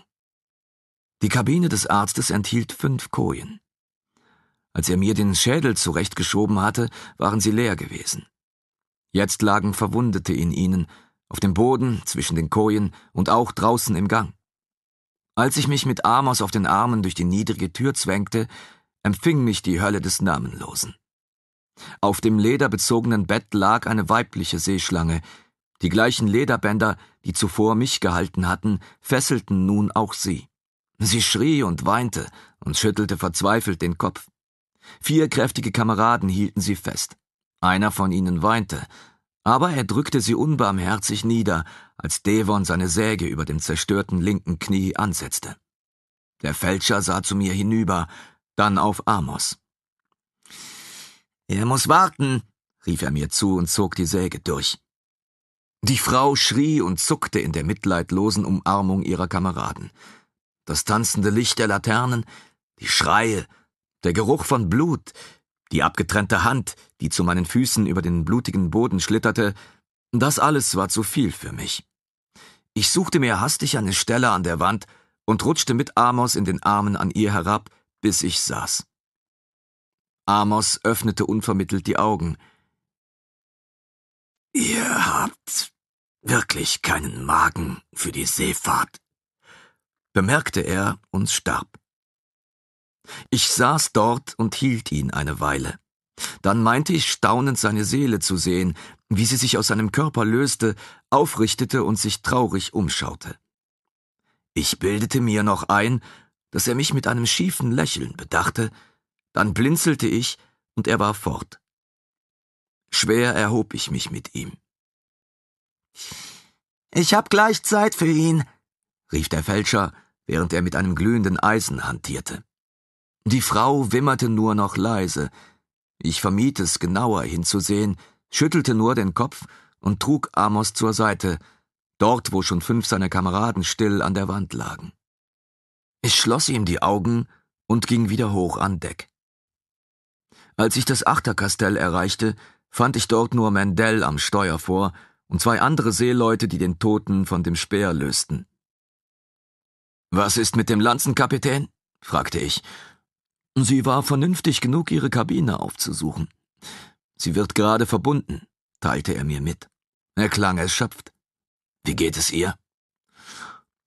Die Kabine des Arztes enthielt fünf Kojen. Als er mir den Schädel zurechtgeschoben hatte, waren sie leer gewesen. Jetzt lagen Verwundete in ihnen, auf dem Boden, zwischen den Kojen und auch draußen im Gang. Als ich mich mit Amos auf den Armen durch die niedrige Tür zwängte, empfing mich die Hölle des Namenlosen. Auf dem lederbezogenen Bett lag eine weibliche Seeschlange. Die gleichen Lederbänder, die zuvor mich gehalten hatten, fesselten nun auch sie. Sie schrie und weinte und schüttelte verzweifelt den Kopf. Vier kräftige Kameraden hielten sie fest. Einer von ihnen weinte, aber er drückte sie unbarmherzig nieder, als Devon seine Säge über dem zerstörten linken Knie ansetzte. Der Fälscher sah zu mir hinüber, dann auf Amos. Er muss warten, rief er mir zu und zog die Säge durch. Die Frau schrie und zuckte in der mitleidlosen Umarmung ihrer Kameraden. Das tanzende Licht der Laternen, die Schreie, der Geruch von Blut, die abgetrennte Hand, die zu meinen Füßen über den blutigen Boden schlitterte, das alles war zu viel für mich. Ich suchte mir hastig eine Stelle an der Wand und rutschte mit Amos in den Armen an ihr herab, bis ich saß. Amos öffnete unvermittelt die Augen. Ihr habt wirklich keinen Magen für die Seefahrt, bemerkte er und starb. Ich saß dort und hielt ihn eine Weile. Dann meinte ich staunend seine Seele zu sehen, wie sie sich aus seinem Körper löste, aufrichtete und sich traurig umschaute. Ich bildete mir noch ein, dass er mich mit einem schiefen Lächeln bedachte, dann blinzelte ich und er war fort. Schwer erhob ich mich mit ihm. Ich hab gleich Zeit für ihn, rief der Fälscher, während er mit einem glühenden Eisen hantierte. Die Frau wimmerte nur noch leise. Ich vermied es, genauer hinzusehen, schüttelte nur den Kopf und trug Amos zur Seite, dort, wo schon fünf seiner Kameraden still an der Wand lagen. Ich schloss ihm die Augen und ging wieder hoch an Deck. Als ich das Achterkastell erreichte, fand ich dort nur Mandel am Steuer vor und zwei andere Seeleute, die den Toten von dem Speer lösten. Was ist mit dem Lanzenkapitän? fragte ich Sie war vernünftig genug, ihre Kabine aufzusuchen. Sie wird gerade verbunden, teilte er mir mit. Er klang erschöpft. Wie geht es ihr?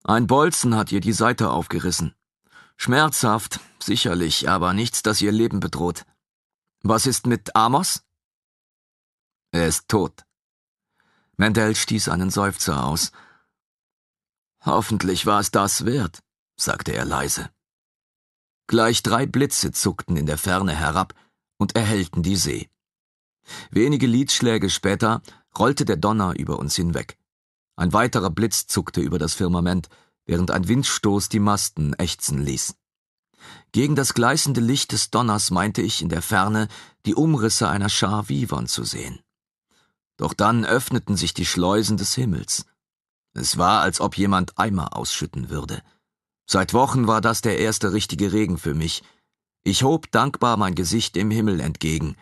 Ein Bolzen hat ihr die Seite aufgerissen. Schmerzhaft, sicherlich, aber nichts, das ihr Leben bedroht. Was ist mit Amos? Er ist tot. Mendel stieß einen Seufzer aus. Hoffentlich war es das wert, sagte er leise. Gleich drei Blitze zuckten in der Ferne herab und erhellten die See. Wenige Liedschläge später rollte der Donner über uns hinweg. Ein weiterer Blitz zuckte über das Firmament, während ein Windstoß die Masten ächzen ließ. Gegen das gleißende Licht des Donners meinte ich in der Ferne die Umrisse einer Schar Vivon zu sehen. Doch dann öffneten sich die Schleusen des Himmels. Es war, als ob jemand Eimer ausschütten würde. Seit Wochen war das der erste richtige Regen für mich. Ich hob dankbar mein Gesicht dem Himmel entgegen.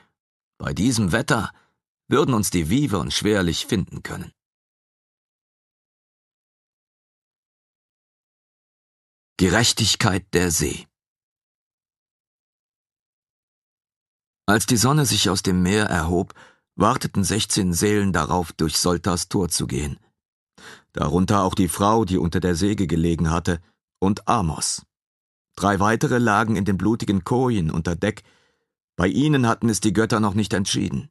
Bei diesem Wetter würden uns die Vivon schwerlich finden können. Gerechtigkeit der See Als die Sonne sich aus dem Meer erhob, warteten sechzehn Seelen darauf, durch Soltas Tor zu gehen. Darunter auch die Frau, die unter der Säge gelegen hatte, und Amos. Drei weitere lagen in den blutigen Kojen unter Deck, bei ihnen hatten es die Götter noch nicht entschieden.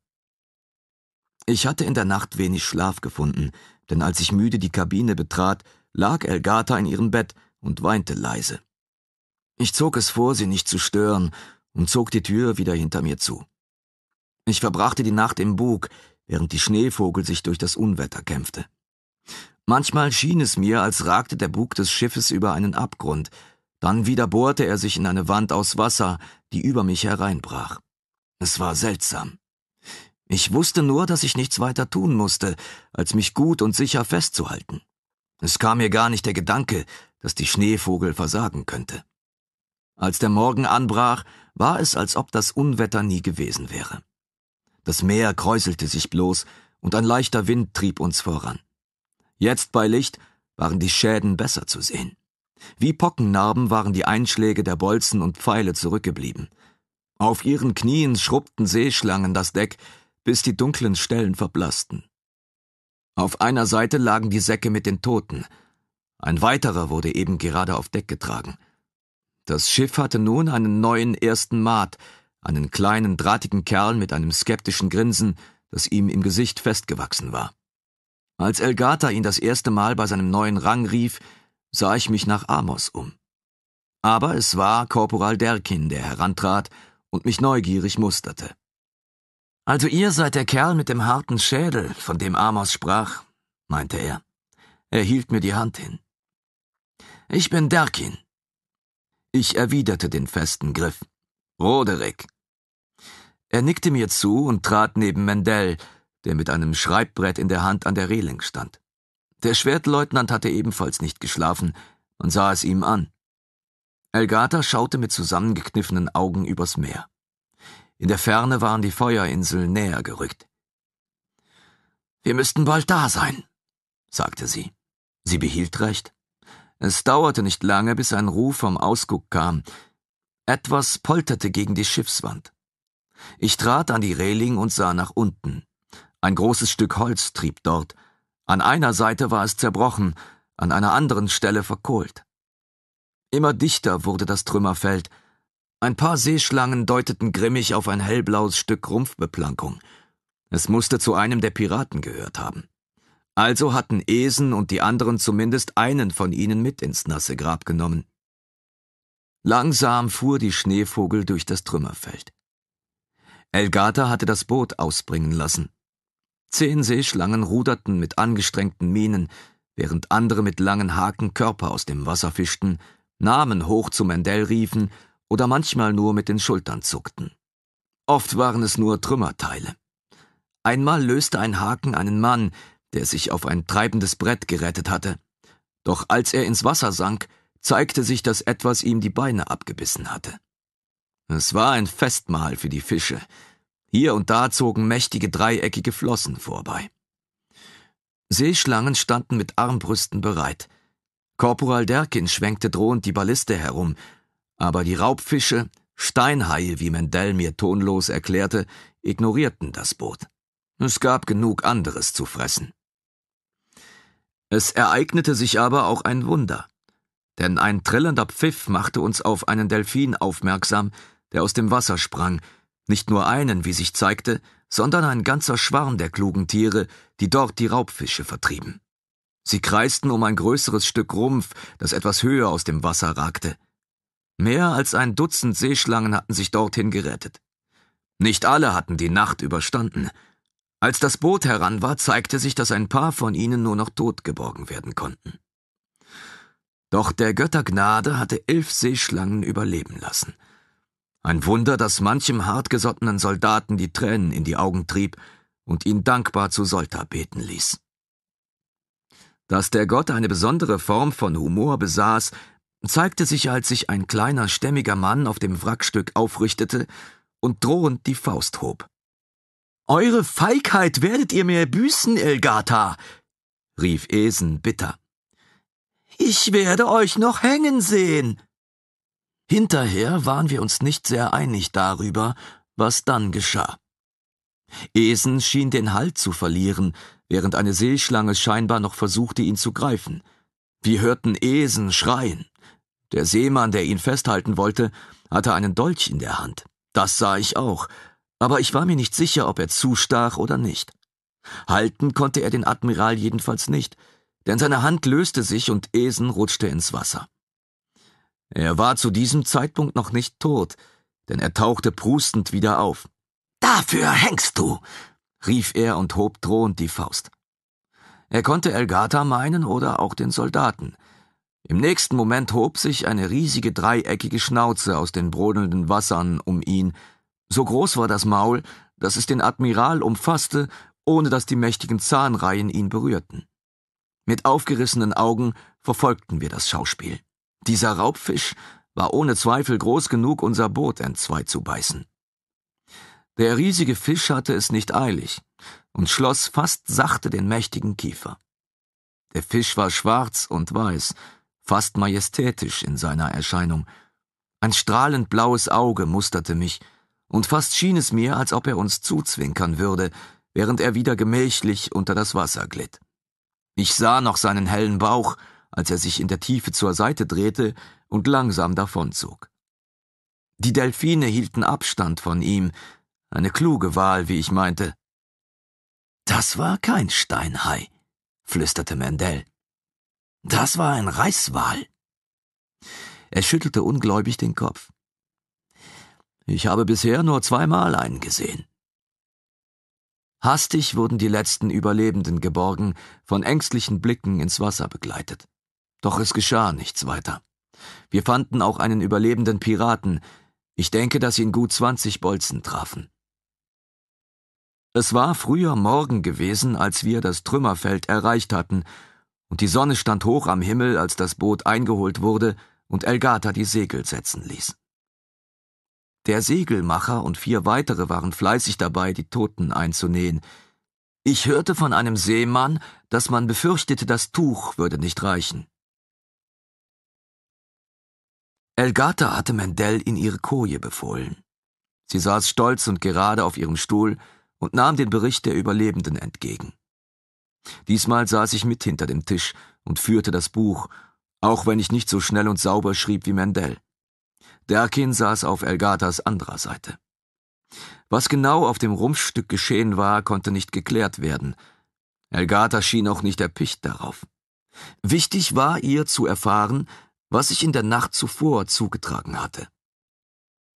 Ich hatte in der Nacht wenig Schlaf gefunden, denn als ich müde die Kabine betrat, lag Elgata in ihrem Bett und weinte leise. Ich zog es vor, sie nicht zu stören, und zog die Tür wieder hinter mir zu. Ich verbrachte die Nacht im Bug, während die Schneevogel sich durch das Unwetter kämpfte. Manchmal schien es mir, als ragte der Bug des Schiffes über einen Abgrund, dann wieder bohrte er sich in eine Wand aus Wasser, die über mich hereinbrach. Es war seltsam. Ich wusste nur, dass ich nichts weiter tun musste, als mich gut und sicher festzuhalten. Es kam mir gar nicht der Gedanke, dass die Schneevogel versagen könnte. Als der Morgen anbrach, war es, als ob das Unwetter nie gewesen wäre. Das Meer kräuselte sich bloß, und ein leichter Wind trieb uns voran. Jetzt bei Licht waren die Schäden besser zu sehen. Wie Pockennarben waren die Einschläge der Bolzen und Pfeile zurückgeblieben. Auf ihren Knien schrubbten Seeschlangen das Deck, bis die dunklen Stellen verblassten. Auf einer Seite lagen die Säcke mit den Toten. Ein weiterer wurde eben gerade auf Deck getragen. Das Schiff hatte nun einen neuen ersten Maat, einen kleinen drahtigen Kerl mit einem skeptischen Grinsen, das ihm im Gesicht festgewachsen war. Als Elgata ihn das erste Mal bei seinem neuen Rang rief, sah ich mich nach Amos um. Aber es war Korporal Derkin, der herantrat und mich neugierig musterte. Also ihr seid der Kerl mit dem harten Schädel, von dem Amos sprach, meinte er. Er hielt mir die Hand hin. Ich bin Derkin. Ich erwiderte den festen Griff. Roderick. Er nickte mir zu und trat neben Mendel, der mit einem Schreibbrett in der Hand an der Reling stand. Der Schwertleutnant hatte ebenfalls nicht geschlafen, man sah es ihm an. Elgata schaute mit zusammengekniffenen Augen übers Meer. In der Ferne waren die Feuerinseln näher gerückt. Wir müssten bald da sein, sagte sie. Sie behielt recht. Es dauerte nicht lange, bis ein Ruf vom Ausguck kam. Etwas polterte gegen die Schiffswand. Ich trat an die Reling und sah nach unten. Ein großes Stück Holz trieb dort. An einer Seite war es zerbrochen, an einer anderen Stelle verkohlt. Immer dichter wurde das Trümmerfeld. Ein paar Seeschlangen deuteten grimmig auf ein hellblaues Stück Rumpfbeplankung. Es musste zu einem der Piraten gehört haben. Also hatten Esen und die anderen zumindest einen von ihnen mit ins nasse Grab genommen. Langsam fuhr die Schneevogel durch das Trümmerfeld. Elgata hatte das Boot ausbringen lassen. Zehn Seeschlangen ruderten mit angestrengten Mienen, während andere mit langen Haken Körper aus dem Wasser fischten, Namen hoch zu Mendel riefen oder manchmal nur mit den Schultern zuckten. Oft waren es nur Trümmerteile. Einmal löste ein Haken einen Mann, der sich auf ein treibendes Brett gerettet hatte. Doch als er ins Wasser sank, zeigte sich, dass etwas ihm die Beine abgebissen hatte. Es war ein Festmahl für die Fische. Hier und da zogen mächtige dreieckige Flossen vorbei. Seeschlangen standen mit Armbrüsten bereit. Korporal Derkin schwenkte drohend die Balliste herum, aber die Raubfische, Steinhaie, wie Mendel mir tonlos erklärte, ignorierten das Boot. Es gab genug anderes zu fressen. Es ereignete sich aber auch ein Wunder. Denn ein trillender Pfiff machte uns auf einen Delfin aufmerksam, der aus dem Wasser sprang, nicht nur einen, wie sich zeigte, sondern ein ganzer Schwarm der klugen Tiere, die dort die Raubfische vertrieben. Sie kreisten um ein größeres Stück Rumpf, das etwas höher aus dem Wasser ragte. Mehr als ein Dutzend Seeschlangen hatten sich dorthin gerettet. Nicht alle hatten die Nacht überstanden, als das Boot heran war, zeigte sich, dass ein paar von ihnen nur noch tot geborgen werden konnten. Doch der Göttergnade hatte elf Seeschlangen überleben lassen. Ein Wunder, das manchem hartgesottenen Soldaten die Tränen in die Augen trieb und ihn dankbar zu Solta beten ließ. Dass der Gott eine besondere Form von Humor besaß, zeigte sich, als sich ein kleiner, stämmiger Mann auf dem Wrackstück aufrichtete und drohend die Faust hob. Eure Feigheit werdet ihr mir büßen, Elgata, rief Esen bitter. Ich werde euch noch hängen sehen. Hinterher waren wir uns nicht sehr einig darüber, was dann geschah. Esen schien den Halt zu verlieren, während eine Seeschlange scheinbar noch versuchte, ihn zu greifen. Wir hörten Esen schreien. Der Seemann, der ihn festhalten wollte, hatte einen Dolch in der Hand. Das sah ich auch, aber ich war mir nicht sicher, ob er zustach oder nicht. Halten konnte er den Admiral jedenfalls nicht, denn seine Hand löste sich und Esen rutschte ins Wasser. Er war zu diesem Zeitpunkt noch nicht tot, denn er tauchte prustend wieder auf. Dafür hängst du, rief er und hob drohend die Faust. Er konnte Elgata meinen oder auch den Soldaten. Im nächsten Moment hob sich eine riesige dreieckige Schnauze aus den brodelnden Wassern um ihn, so groß war das Maul, dass es den Admiral umfasste, ohne dass die mächtigen Zahnreihen ihn berührten. Mit aufgerissenen Augen verfolgten wir das Schauspiel. Dieser Raubfisch war ohne Zweifel groß genug, unser Boot entzwei zu beißen. Der riesige Fisch hatte es nicht eilig und schloss fast sachte den mächtigen Kiefer. Der Fisch war schwarz und weiß, fast majestätisch in seiner Erscheinung. Ein strahlend blaues Auge musterte mich, und fast schien es mir, als ob er uns zuzwinkern würde, während er wieder gemächlich unter das Wasser glitt. Ich sah noch seinen hellen Bauch, als er sich in der Tiefe zur Seite drehte und langsam davonzog. Die Delfine hielten Abstand von ihm, eine kluge Wahl, wie ich meinte. Das war kein Steinhai, flüsterte Mendel. Das war ein Reißwal. Er schüttelte ungläubig den Kopf. Ich habe bisher nur zweimal einen gesehen. Hastig wurden die letzten Überlebenden geborgen, von ängstlichen Blicken ins Wasser begleitet. Doch es geschah nichts weiter. Wir fanden auch einen überlebenden Piraten. Ich denke, dass ihn gut zwanzig Bolzen trafen. Es war früher Morgen gewesen, als wir das Trümmerfeld erreicht hatten, und die Sonne stand hoch am Himmel, als das Boot eingeholt wurde und Elgata die Segel setzen ließ. Der Segelmacher und vier weitere waren fleißig dabei, die Toten einzunähen. Ich hörte von einem Seemann, dass man befürchtete, das Tuch würde nicht reichen. Elgata hatte Mendel in ihre Koje befohlen. Sie saß stolz und gerade auf ihrem Stuhl und nahm den Bericht der Überlebenden entgegen. Diesmal saß ich mit hinter dem Tisch und führte das Buch, auch wenn ich nicht so schnell und sauber schrieb wie Mendel. Derkin saß auf Elgatas anderer Seite. Was genau auf dem Rumpfstück geschehen war, konnte nicht geklärt werden. Elgata schien auch nicht erpicht darauf. Wichtig war ihr zu erfahren, was sich in der Nacht zuvor zugetragen hatte.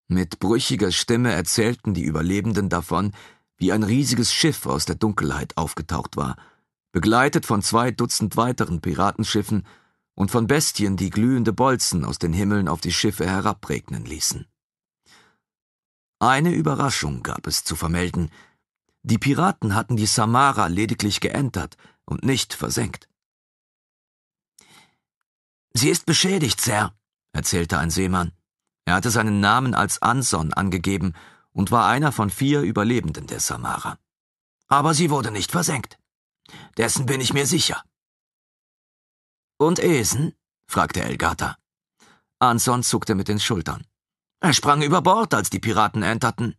Mit brüchiger Stimme erzählten die Überlebenden davon, wie ein riesiges Schiff aus der Dunkelheit aufgetaucht war, begleitet von zwei Dutzend weiteren Piratenschiffen und von Bestien, die glühende Bolzen aus den Himmeln auf die Schiffe herabregnen ließen. Eine Überraschung gab es zu vermelden. Die Piraten hatten die Samara lediglich geentert und nicht versenkt. Sie ist beschädigt, Sir, erzählte ein Seemann. Er hatte seinen Namen als Anson angegeben und war einer von vier Überlebenden der Samara. Aber sie wurde nicht versenkt. Dessen bin ich mir sicher. Und Esen? fragte Elgata. Anson zuckte mit den Schultern. Er sprang über Bord, als die Piraten enterten.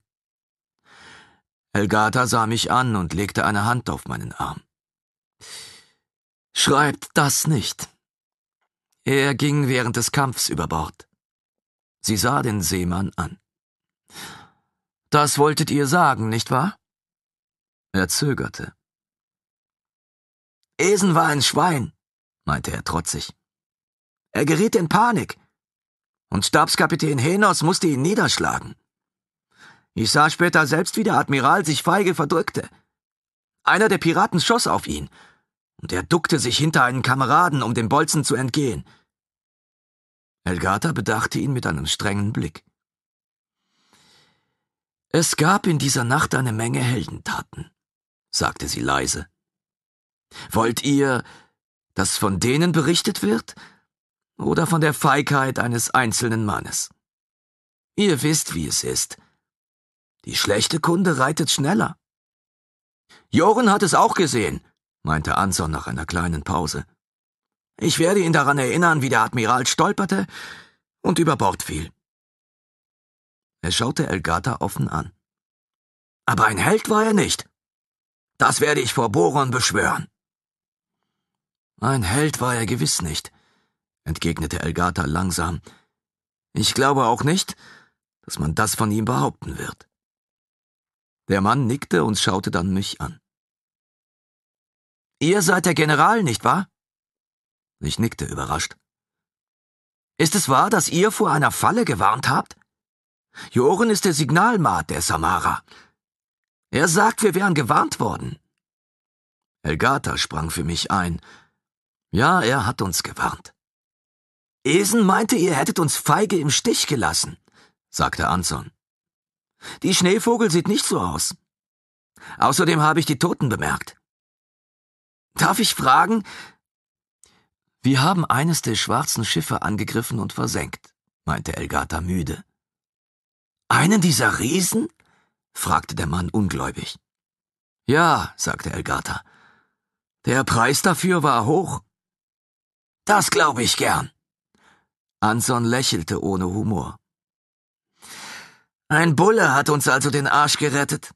Elgata sah mich an und legte eine Hand auf meinen Arm. Schreibt das nicht. Er ging während des Kampfs über Bord. Sie sah den Seemann an. Das wolltet ihr sagen, nicht wahr? Er zögerte. Esen war ein Schwein, meinte er trotzig. Er geriet in Panik, und Stabskapitän Henos musste ihn niederschlagen. Ich sah später selbst, wie der Admiral sich feige verdrückte. Einer der Piraten schoss auf ihn, und er duckte sich hinter einen Kameraden, um dem Bolzen zu entgehen. Elgata bedachte ihn mit einem strengen Blick. Es gab in dieser Nacht eine Menge Heldentaten, sagte sie leise. Wollt ihr, dass von denen berichtet wird oder von der Feigheit eines einzelnen Mannes? Ihr wisst, wie es ist. Die schlechte Kunde reitet schneller. Joren hat es auch gesehen, meinte Anson nach einer kleinen Pause. Ich werde ihn daran erinnern, wie der Admiral stolperte und über Bord fiel. Er schaute Elgata offen an. Aber ein Held war er nicht. Das werde ich vor Boron beschwören. Ein Held war er gewiss nicht, entgegnete Elgata langsam. Ich glaube auch nicht, dass man das von ihm behaupten wird. Der Mann nickte und schaute dann mich an. Ihr seid der General, nicht wahr? Ich nickte überrascht. Ist es wahr, dass ihr vor einer Falle gewarnt habt? Joren ist der Signalmat der Samara. Er sagt, wir wären gewarnt worden. Elgata sprang für mich ein, ja, er hat uns gewarnt. Esen meinte, ihr hättet uns feige im Stich gelassen, sagte Anson. Die Schneevogel sieht nicht so aus. Außerdem habe ich die Toten bemerkt. Darf ich fragen? Wir haben eines der schwarzen Schiffe angegriffen und versenkt, meinte Elgata müde. Einen dieser Riesen? fragte der Mann ungläubig. Ja, sagte Elgata. Der Preis dafür war hoch. Das glaube ich gern. Anson lächelte ohne Humor. Ein Bulle hat uns also den Arsch gerettet.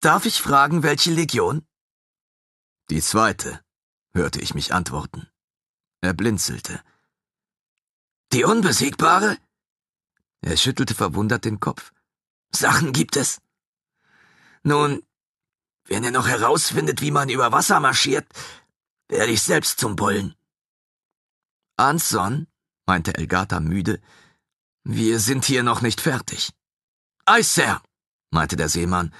Darf ich fragen, welche Legion? Die zweite, hörte ich mich antworten. Er blinzelte. Die Unbesiegbare? Er schüttelte verwundert den Kopf. Sachen gibt es. Nun, wenn er noch herausfindet, wie man über Wasser marschiert, werde ich selbst zum Bullen. Anson, meinte Elgata müde, wir sind hier noch nicht fertig. Ei, Sir, meinte der Seemann,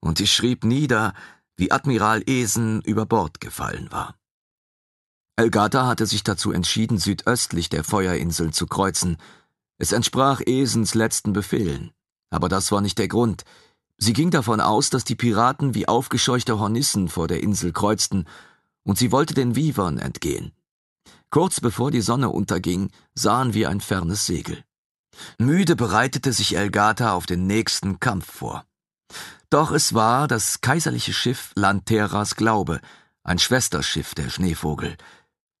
und ich schrieb nieder, wie Admiral Esen über Bord gefallen war. Elgata hatte sich dazu entschieden, südöstlich der Feuerinseln zu kreuzen. Es entsprach Esens letzten Befehlen. Aber das war nicht der Grund. Sie ging davon aus, dass die Piraten wie aufgescheuchte Hornissen vor der Insel kreuzten, und sie wollte den Vivern entgehen. Kurz bevor die Sonne unterging, sahen wir ein fernes Segel. Müde bereitete sich Elgata auf den nächsten Kampf vor. Doch es war das kaiserliche Schiff Lanteras Glaube, ein Schwesterschiff der Schneevogel.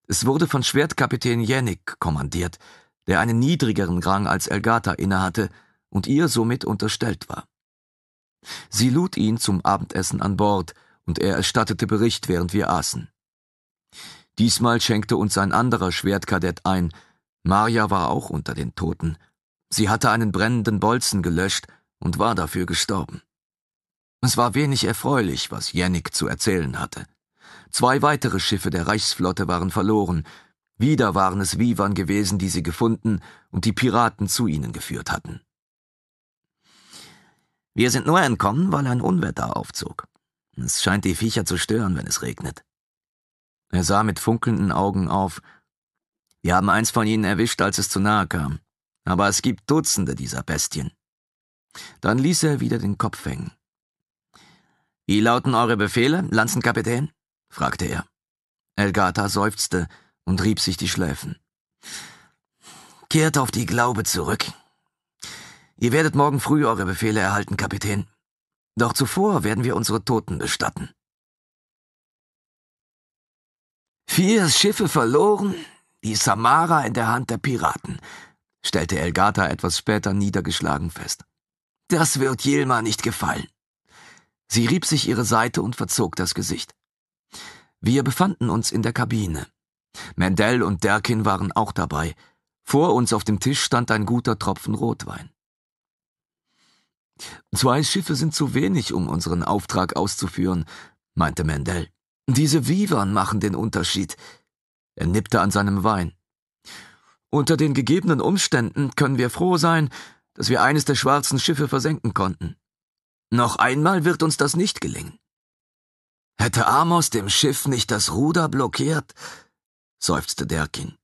Es wurde von Schwertkapitän Jennick kommandiert, der einen niedrigeren Rang als Elgata innehatte und ihr somit unterstellt war. Sie lud ihn zum Abendessen an Bord, und er erstattete Bericht, während wir aßen. Diesmal schenkte uns ein anderer Schwertkadett ein. Marja war auch unter den Toten. Sie hatte einen brennenden Bolzen gelöscht und war dafür gestorben. Es war wenig erfreulich, was Jennick zu erzählen hatte. Zwei weitere Schiffe der Reichsflotte waren verloren. Wieder waren es Vivern gewesen, die sie gefunden und die Piraten zu ihnen geführt hatten. Wir sind nur entkommen, weil ein Unwetter aufzog. Es scheint die Viecher zu stören, wenn es regnet. Er sah mit funkelnden Augen auf. Wir haben eins von ihnen erwischt, als es zu nahe kam. Aber es gibt Dutzende dieser Bestien. Dann ließ er wieder den Kopf hängen. Wie lauten eure Befehle, Lanzenkapitän? fragte er. Elgata seufzte und rieb sich die Schläfen. Kehrt auf die Glaube zurück. Ihr werdet morgen früh eure Befehle erhalten, Kapitän. Doch zuvor werden wir unsere Toten bestatten. Vier Schiffe verloren, die Samara in der Hand der Piraten, stellte Elgata etwas später niedergeschlagen fest. Das wird Yilma nicht gefallen. Sie rieb sich ihre Seite und verzog das Gesicht. Wir befanden uns in der Kabine. Mendel und Derkin waren auch dabei. Vor uns auf dem Tisch stand ein guter Tropfen Rotwein. Zwei Schiffe sind zu wenig, um unseren Auftrag auszuführen, meinte Mendel. Diese Vivern machen den Unterschied. Er nippte an seinem Wein. Unter den gegebenen Umständen können wir froh sein, dass wir eines der schwarzen Schiffe versenken konnten. Noch einmal wird uns das nicht gelingen. Hätte Amos dem Schiff nicht das Ruder blockiert, seufzte Derkin.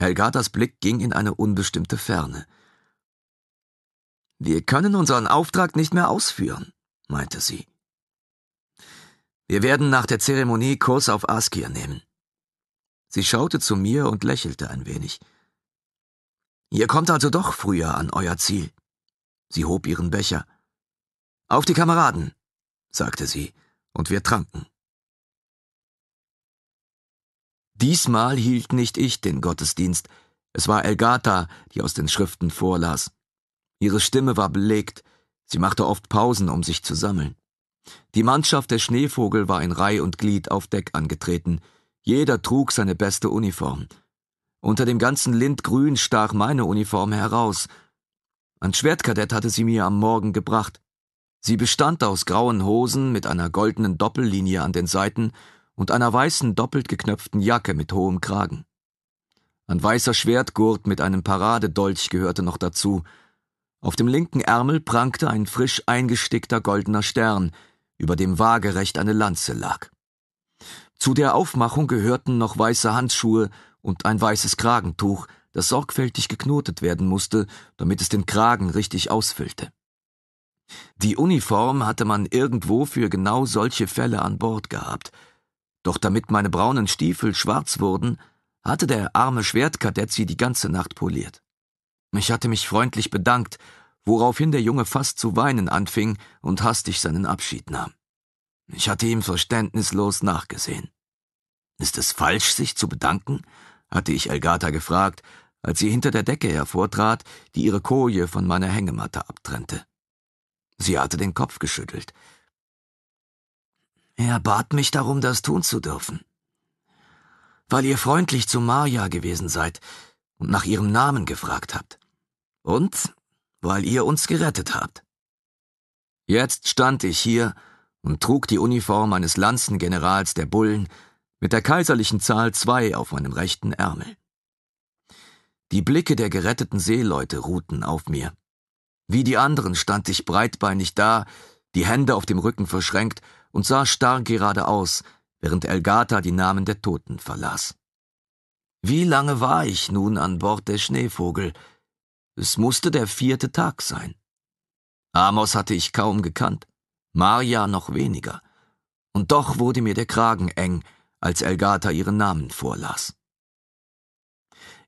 Helgatas Blick ging in eine unbestimmte Ferne. Wir können unseren Auftrag nicht mehr ausführen, meinte sie. Wir werden nach der Zeremonie Kurs auf Askir nehmen. Sie schaute zu mir und lächelte ein wenig. Ihr kommt also doch früher an euer Ziel. Sie hob ihren Becher. Auf die Kameraden, sagte sie, und wir tranken. Diesmal hielt nicht ich den Gottesdienst, es war Elgata, die aus den Schriften vorlas. Ihre Stimme war belegt, sie machte oft Pausen, um sich zu sammeln. Die Mannschaft der Schneevogel war in Reih und Glied auf Deck angetreten, jeder trug seine beste Uniform. Unter dem ganzen Lindgrün stach meine Uniform heraus. Ein Schwertkadett hatte sie mir am Morgen gebracht. Sie bestand aus grauen Hosen mit einer goldenen Doppellinie an den Seiten und einer weißen doppelt geknöpften Jacke mit hohem Kragen. Ein weißer Schwertgurt mit einem Paradedolch gehörte noch dazu. Auf dem linken Ärmel prangte ein frisch eingestickter goldener Stern, über dem waagerecht eine Lanze lag. Zu der Aufmachung gehörten noch weiße Handschuhe und ein weißes Kragentuch, das sorgfältig geknotet werden musste, damit es den Kragen richtig ausfüllte. Die Uniform hatte man irgendwo für genau solche Fälle an Bord gehabt, doch damit meine braunen Stiefel schwarz wurden, hatte der arme Schwertkadett sie die ganze Nacht poliert. Ich hatte mich freundlich bedankt, woraufhin der Junge fast zu weinen anfing und hastig seinen Abschied nahm. Ich hatte ihm verständnislos nachgesehen. Ist es falsch, sich zu bedanken? hatte ich Elgata gefragt, als sie hinter der Decke hervortrat, die ihre Koje von meiner Hängematte abtrennte. Sie hatte den Kopf geschüttelt. Er bat mich darum, das tun zu dürfen. Weil ihr freundlich zu Maja gewesen seid und nach ihrem Namen gefragt habt. Und weil ihr uns gerettet habt. Jetzt stand ich hier und trug die Uniform eines Lanzengenerals der Bullen mit der kaiserlichen Zahl zwei auf meinem rechten Ärmel. Die Blicke der geretteten Seeleute ruhten auf mir. Wie die anderen stand ich breitbeinig da, die Hände auf dem Rücken verschränkt und sah starr geradeaus, während Elgata die Namen der Toten verlas. Wie lange war ich nun an Bord der Schneevogel? Es musste der vierte Tag sein. Amos hatte ich kaum gekannt, Maria noch weniger. Und doch wurde mir der Kragen eng, als Elgata ihren Namen vorlas.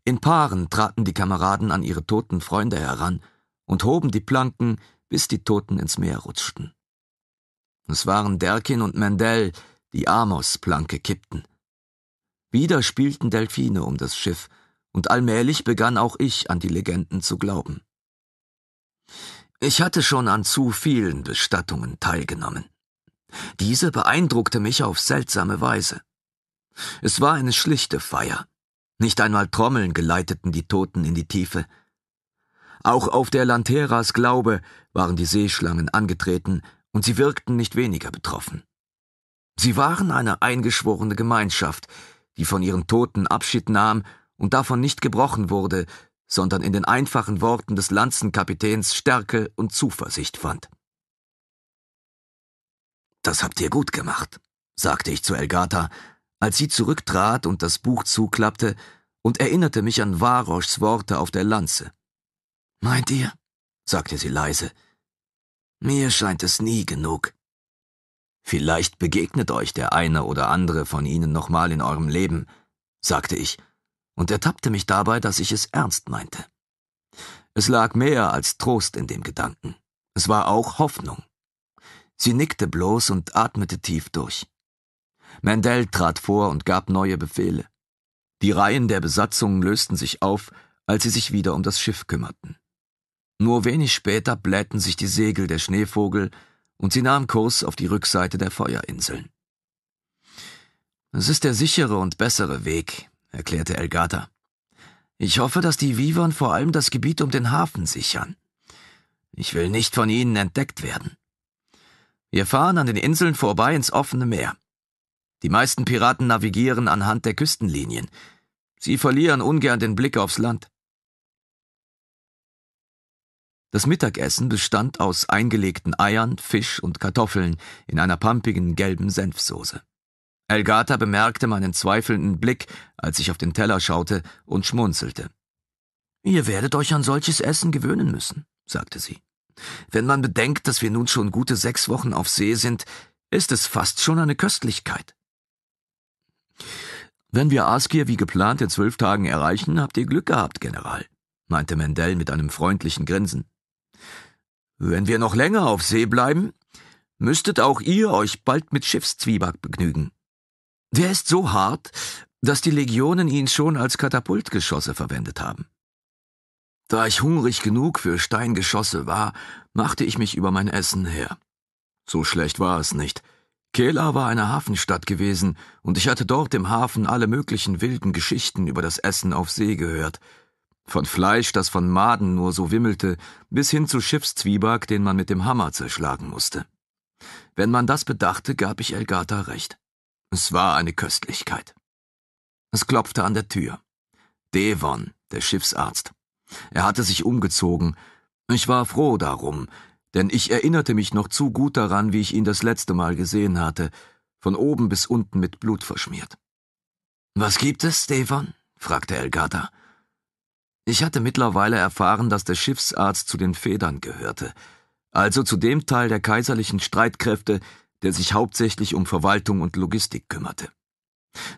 In Paaren traten die Kameraden an ihre toten Freunde heran und hoben die Planken, bis die Toten ins Meer rutschten. Es waren Derkin und Mendel, die Amos-Planke kippten. Wieder spielten Delfine um das Schiff, und allmählich begann auch ich an die Legenden zu glauben. Ich hatte schon an zu vielen Bestattungen teilgenommen. Diese beeindruckte mich auf seltsame Weise. Es war eine schlichte Feier. Nicht einmal Trommeln geleiteten die Toten in die Tiefe. Auch auf der Lanteras Glaube waren die Seeschlangen angetreten und sie wirkten nicht weniger betroffen. Sie waren eine eingeschworene Gemeinschaft, die von ihren Toten Abschied nahm und davon nicht gebrochen wurde, sondern in den einfachen Worten des Lanzenkapitäns Stärke und Zuversicht fand. Das habt ihr gut gemacht, sagte ich zu Elgata, als sie zurücktrat und das Buch zuklappte und erinnerte mich an Varoschs Worte auf der Lanze. Meint ihr? sagte sie leise. Mir scheint es nie genug. Vielleicht begegnet euch der eine oder andere von ihnen nochmal in eurem Leben, sagte ich, und ertappte mich dabei, dass ich es ernst meinte. Es lag mehr als Trost in dem Gedanken. Es war auch Hoffnung. Sie nickte bloß und atmete tief durch. Mandel trat vor und gab neue Befehle. Die Reihen der Besatzung lösten sich auf, als sie sich wieder um das Schiff kümmerten. Nur wenig später blähten sich die Segel der Schneevogel und sie nahm Kurs auf die Rückseite der Feuerinseln. Es ist der sichere und bessere Weg, erklärte Elgata. Ich hoffe, dass die Vivern vor allem das Gebiet um den Hafen sichern. Ich will nicht von ihnen entdeckt werden. Wir fahren an den Inseln vorbei ins offene Meer. Die meisten Piraten navigieren anhand der Küstenlinien. Sie verlieren ungern den Blick aufs Land. Das Mittagessen bestand aus eingelegten Eiern, Fisch und Kartoffeln in einer pampigen gelben Senfsoße. Elgata bemerkte meinen zweifelnden Blick, als ich auf den Teller schaute, und schmunzelte. Ihr werdet euch an solches Essen gewöhnen müssen, sagte sie. Wenn man bedenkt, dass wir nun schon gute sechs Wochen auf See sind, ist es fast schon eine Köstlichkeit. Wenn wir Askir wie geplant in zwölf Tagen erreichen, habt ihr Glück gehabt, General, meinte Mendel mit einem freundlichen Grinsen. Wenn wir noch länger auf See bleiben, müsstet auch ihr euch bald mit Schiffszwieback begnügen. Der ist so hart, dass die Legionen ihn schon als Katapultgeschosse verwendet haben. Da ich hungrig genug für Steingeschosse war, machte ich mich über mein Essen her. So schlecht war es nicht. Kela war eine Hafenstadt gewesen, und ich hatte dort im Hafen alle möglichen wilden Geschichten über das Essen auf See gehört. Von Fleisch, das von Maden nur so wimmelte, bis hin zu Schiffszwieback, den man mit dem Hammer zerschlagen musste. Wenn man das bedachte, gab ich Elgata recht. Es war eine Köstlichkeit. Es klopfte an der Tür. Devon, der Schiffsarzt. Er hatte sich umgezogen. Ich war froh darum, denn ich erinnerte mich noch zu gut daran, wie ich ihn das letzte Mal gesehen hatte, von oben bis unten mit Blut verschmiert. Was gibt es, Stefan? fragte Elgata. Ich hatte mittlerweile erfahren, dass der Schiffsarzt zu den Federn gehörte, also zu dem Teil der kaiserlichen Streitkräfte, der sich hauptsächlich um Verwaltung und Logistik kümmerte.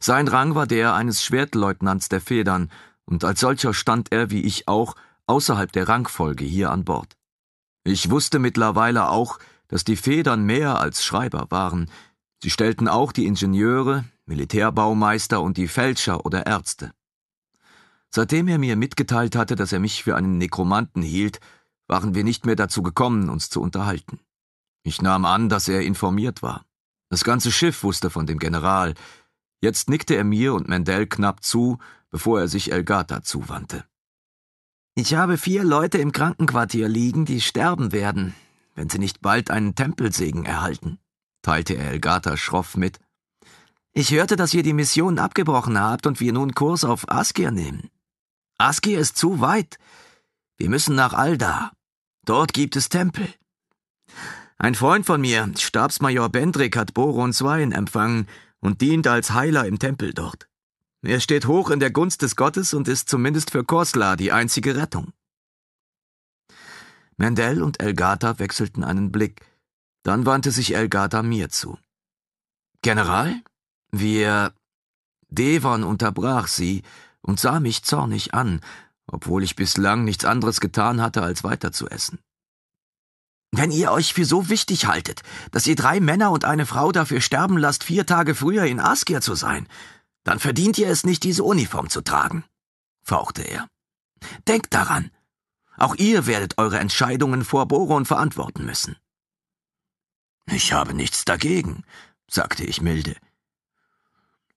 Sein Rang war der eines Schwertleutnants der Federn, und als solcher stand er, wie ich auch, außerhalb der Rangfolge hier an Bord. Ich wusste mittlerweile auch, dass die Federn mehr als Schreiber waren. Sie stellten auch die Ingenieure, Militärbaumeister und die Fälscher oder Ärzte. Seitdem er mir mitgeteilt hatte, dass er mich für einen Nekromanten hielt, waren wir nicht mehr dazu gekommen, uns zu unterhalten. Ich nahm an, dass er informiert war. Das ganze Schiff wusste von dem General. Jetzt nickte er mir und Mendel knapp zu, bevor er sich Elgata zuwandte. Ich habe vier Leute im Krankenquartier liegen, die sterben werden, wenn sie nicht bald einen Tempelsegen erhalten, teilte er Elgata schroff mit. Ich hörte, dass ihr die Mission abgebrochen habt und wir nun Kurs auf Askir nehmen. Askir ist zu weit. Wir müssen nach Alda. Dort gibt es Tempel. Ein Freund von mir, Stabsmajor Bendrick, hat Borons Wein empfangen und dient als Heiler im Tempel dort. Er steht hoch in der Gunst des Gottes und ist zumindest für Kosla die einzige Rettung. Mendel und Elgata wechselten einen Blick. Dann wandte sich Elgata mir zu. General? Wir. Devon unterbrach sie und sah mich zornig an, obwohl ich bislang nichts anderes getan hatte, als weiter zu essen. Wenn ihr euch für so wichtig haltet, dass ihr drei Männer und eine Frau dafür sterben lasst, vier Tage früher in Askir zu sein, dann verdient ihr es nicht, diese Uniform zu tragen, fauchte er. Denkt daran, auch ihr werdet eure Entscheidungen vor Boron verantworten müssen. Ich habe nichts dagegen, sagte ich milde.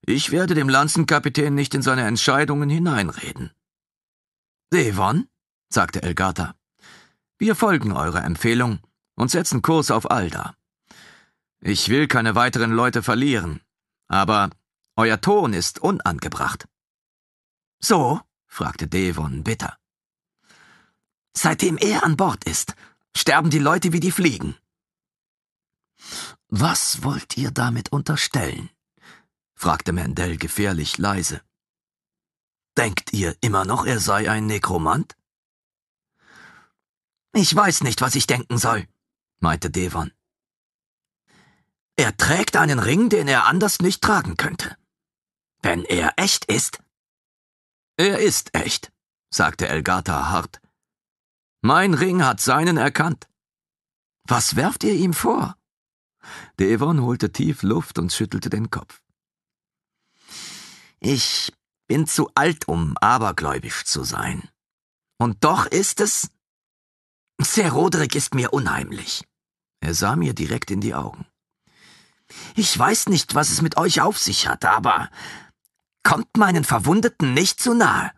Ich werde dem Lanzenkapitän nicht in seine Entscheidungen hineinreden. Devon, sagte Elgata, wir folgen eurer Empfehlung und setzen Kurs auf Alda. Ich will keine weiteren Leute verlieren, aber euer Ton ist unangebracht. So? fragte Devon bitter. Seitdem er an Bord ist, sterben die Leute wie die Fliegen. Was wollt ihr damit unterstellen? fragte Mendel gefährlich leise. Denkt ihr immer noch, er sei ein Nekromant? Ich weiß nicht, was ich denken soll, meinte Devon. Er trägt einen Ring, den er anders nicht tragen könnte. Wenn er echt ist? Er ist echt, sagte Elgata hart. Mein Ring hat seinen erkannt. Was werft ihr ihm vor? Devon holte tief Luft und schüttelte den Kopf. Ich bin zu alt, um abergläubisch zu sein. Und doch ist es. Sir Roderick ist mir unheimlich. Er sah mir direkt in die Augen. Ich weiß nicht, was es mit euch auf sich hat, aber kommt meinen Verwundeten nicht zu nahe.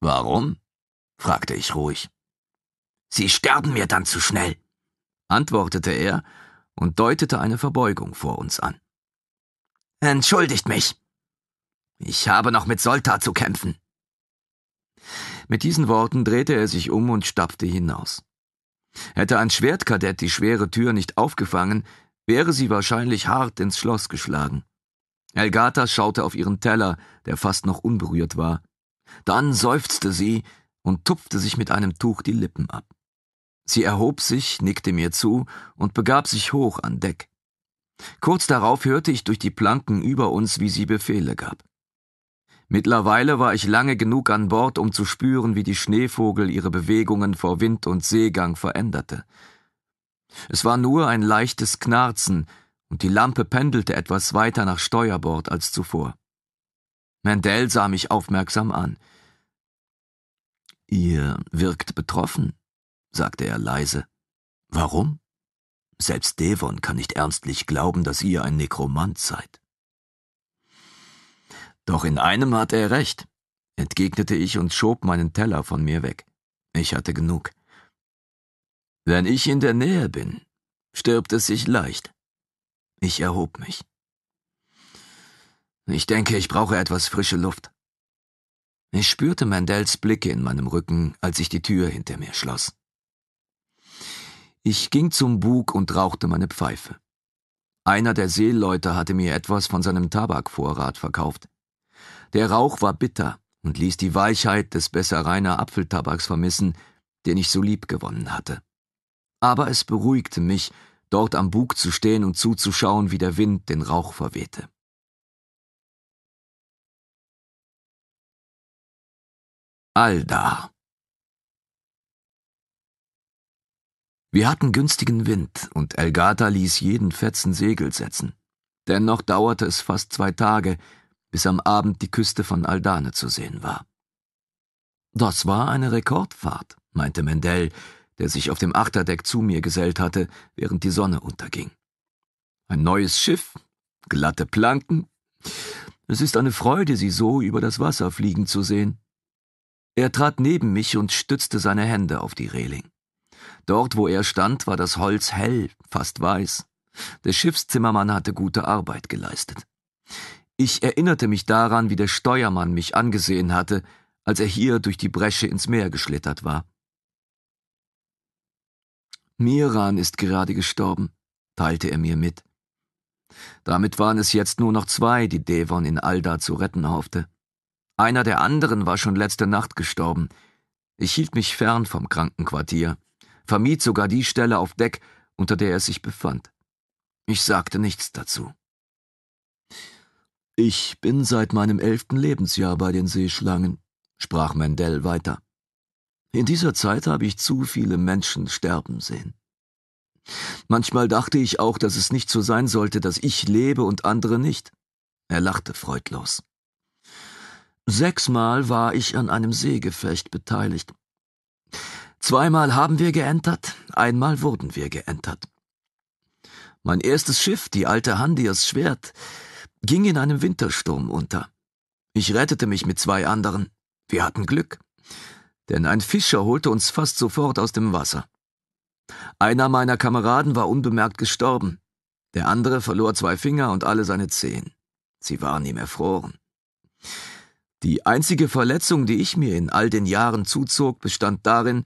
Warum? fragte ich ruhig. Sie sterben mir dann zu schnell, antwortete er und deutete eine Verbeugung vor uns an. Entschuldigt mich. Ich habe noch mit Solta zu kämpfen. Mit diesen Worten drehte er sich um und stapfte hinaus. Hätte ein Schwertkadett die schwere Tür nicht aufgefangen, wäre sie wahrscheinlich hart ins Schloss geschlagen. Elgata schaute auf ihren Teller, der fast noch unberührt war. Dann seufzte sie und tupfte sich mit einem Tuch die Lippen ab. Sie erhob sich, nickte mir zu und begab sich hoch an Deck. Kurz darauf hörte ich durch die Planken über uns, wie sie Befehle gab. Mittlerweile war ich lange genug an Bord, um zu spüren, wie die Schneevogel ihre Bewegungen vor Wind und Seegang veränderte. Es war nur ein leichtes Knarzen, und die Lampe pendelte etwas weiter nach Steuerbord als zuvor. Mendel sah mich aufmerksam an. Ihr wirkt betroffen, sagte er leise. Warum? Selbst Devon kann nicht ernstlich glauben, dass ihr ein Nekromant seid. Doch in einem hat er recht, entgegnete ich und schob meinen Teller von mir weg. Ich hatte genug. Wenn ich in der Nähe bin, stirbt es sich leicht. Ich erhob mich. Ich denke, ich brauche etwas frische Luft. Ich spürte Mandels Blicke in meinem Rücken, als ich die Tür hinter mir schloss. Ich ging zum Bug und rauchte meine Pfeife. Einer der Seeleute hatte mir etwas von seinem Tabakvorrat verkauft. Der Rauch war bitter und ließ die Weichheit des Bessereiner Apfeltabaks vermissen, den ich so lieb gewonnen hatte. Aber es beruhigte mich, dort am Bug zu stehen und zuzuschauen, wie der Wind den Rauch verwehte. Aldar Wir hatten günstigen Wind und Elgata ließ jeden Fetzen Segel setzen. Dennoch dauerte es fast zwei Tage, bis am Abend die Küste von Aldane zu sehen war. Das war eine Rekordfahrt, meinte Mendel, der sich auf dem Achterdeck zu mir gesellt hatte, während die Sonne unterging. Ein neues Schiff, glatte Planken. Es ist eine Freude, sie so über das Wasser fliegen zu sehen. Er trat neben mich und stützte seine Hände auf die Reling. Dort, wo er stand, war das Holz hell, fast weiß. Der Schiffszimmermann hatte gute Arbeit geleistet. Ich erinnerte mich daran, wie der Steuermann mich angesehen hatte, als er hier durch die Bresche ins Meer geschlittert war. Miran ist gerade gestorben, teilte er mir mit. Damit waren es jetzt nur noch zwei, die Devon in Alda zu retten hoffte. Einer der anderen war schon letzte Nacht gestorben. Ich hielt mich fern vom Krankenquartier, vermied sogar die Stelle auf Deck, unter der er sich befand. Ich sagte nichts dazu. Ich bin seit meinem elften Lebensjahr bei den Seeschlangen, sprach Mendel weiter. In dieser Zeit habe ich zu viele Menschen sterben sehen. Manchmal dachte ich auch, dass es nicht so sein sollte, dass ich lebe und andere nicht. Er lachte freudlos. Sechsmal war ich an einem Seegefecht beteiligt. Zweimal haben wir geentert, einmal wurden wir geentert. Mein erstes Schiff, die alte Handias Schwert, ging in einem Wintersturm unter. Ich rettete mich mit zwei anderen. Wir hatten Glück, denn ein Fischer holte uns fast sofort aus dem Wasser. Einer meiner Kameraden war unbemerkt gestorben, der andere verlor zwei Finger und alle seine Zehen. Sie waren ihm erfroren. Die einzige Verletzung, die ich mir in all den Jahren zuzog, bestand darin,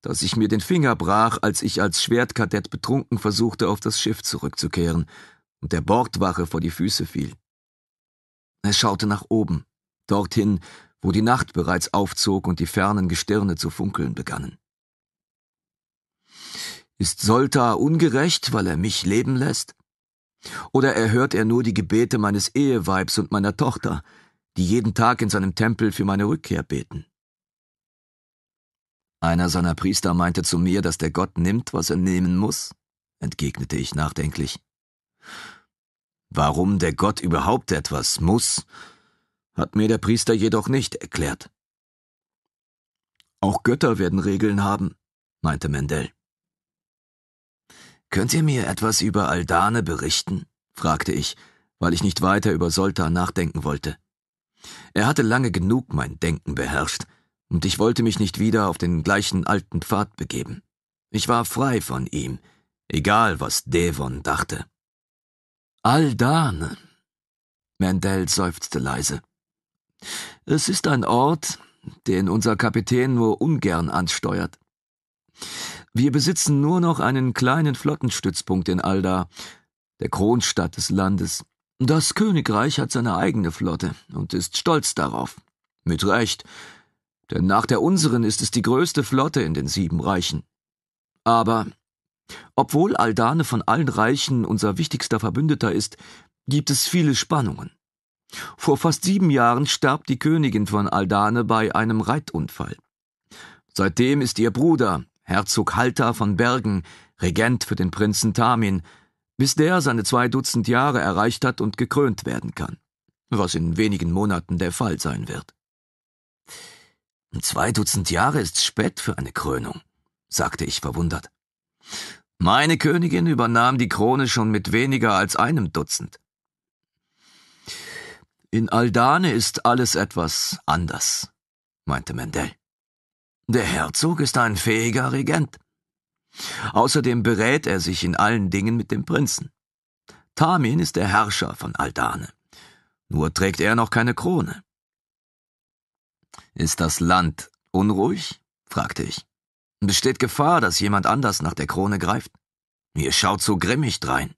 dass ich mir den Finger brach, als ich als Schwertkadett betrunken versuchte, auf das Schiff zurückzukehren und der Bordwache vor die Füße fiel. Er schaute nach oben, dorthin, wo die Nacht bereits aufzog und die fernen Gestirne zu funkeln begannen. Ist Solta ungerecht, weil er mich leben lässt? Oder erhört er nur die Gebete meines Eheweibs und meiner Tochter, die jeden Tag in seinem Tempel für meine Rückkehr beten? Einer seiner Priester meinte zu mir, dass der Gott nimmt, was er nehmen muss, entgegnete ich nachdenklich. Warum der Gott überhaupt etwas muss, hat mir der Priester jedoch nicht erklärt. Auch Götter werden Regeln haben, meinte Mendel. Könnt ihr mir etwas über Aldane berichten? fragte ich, weil ich nicht weiter über Soltan nachdenken wollte. Er hatte lange genug mein Denken beherrscht, und ich wollte mich nicht wieder auf den gleichen alten Pfad begeben. Ich war frei von ihm, egal was Devon dachte. Aldane. Mandel seufzte leise. Es ist ein Ort, den unser Kapitän nur ungern ansteuert. Wir besitzen nur noch einen kleinen Flottenstützpunkt in Alda, der Kronstadt des Landes. Das Königreich hat seine eigene Flotte und ist stolz darauf. Mit Recht, denn nach der unseren ist es die größte Flotte in den sieben Reichen. Aber obwohl Aldane von allen Reichen unser wichtigster Verbündeter ist, gibt es viele Spannungen. Vor fast sieben Jahren starb die Königin von Aldane bei einem Reitunfall. Seitdem ist ihr Bruder, Herzog Halter von Bergen, Regent für den Prinzen Tamin, bis der seine zwei Dutzend Jahre erreicht hat und gekrönt werden kann, was in wenigen Monaten der Fall sein wird. Zwei Dutzend Jahre ist spät für eine Krönung, sagte ich verwundert. Meine Königin übernahm die Krone schon mit weniger als einem Dutzend. In Aldane ist alles etwas anders, meinte Mendel. Der Herzog ist ein fähiger Regent. Außerdem berät er sich in allen Dingen mit dem Prinzen. Tamin ist der Herrscher von Aldane. Nur trägt er noch keine Krone. Ist das Land unruhig? fragte ich. Besteht Gefahr, dass jemand anders nach der Krone greift? Ihr schaut so grimmig drein.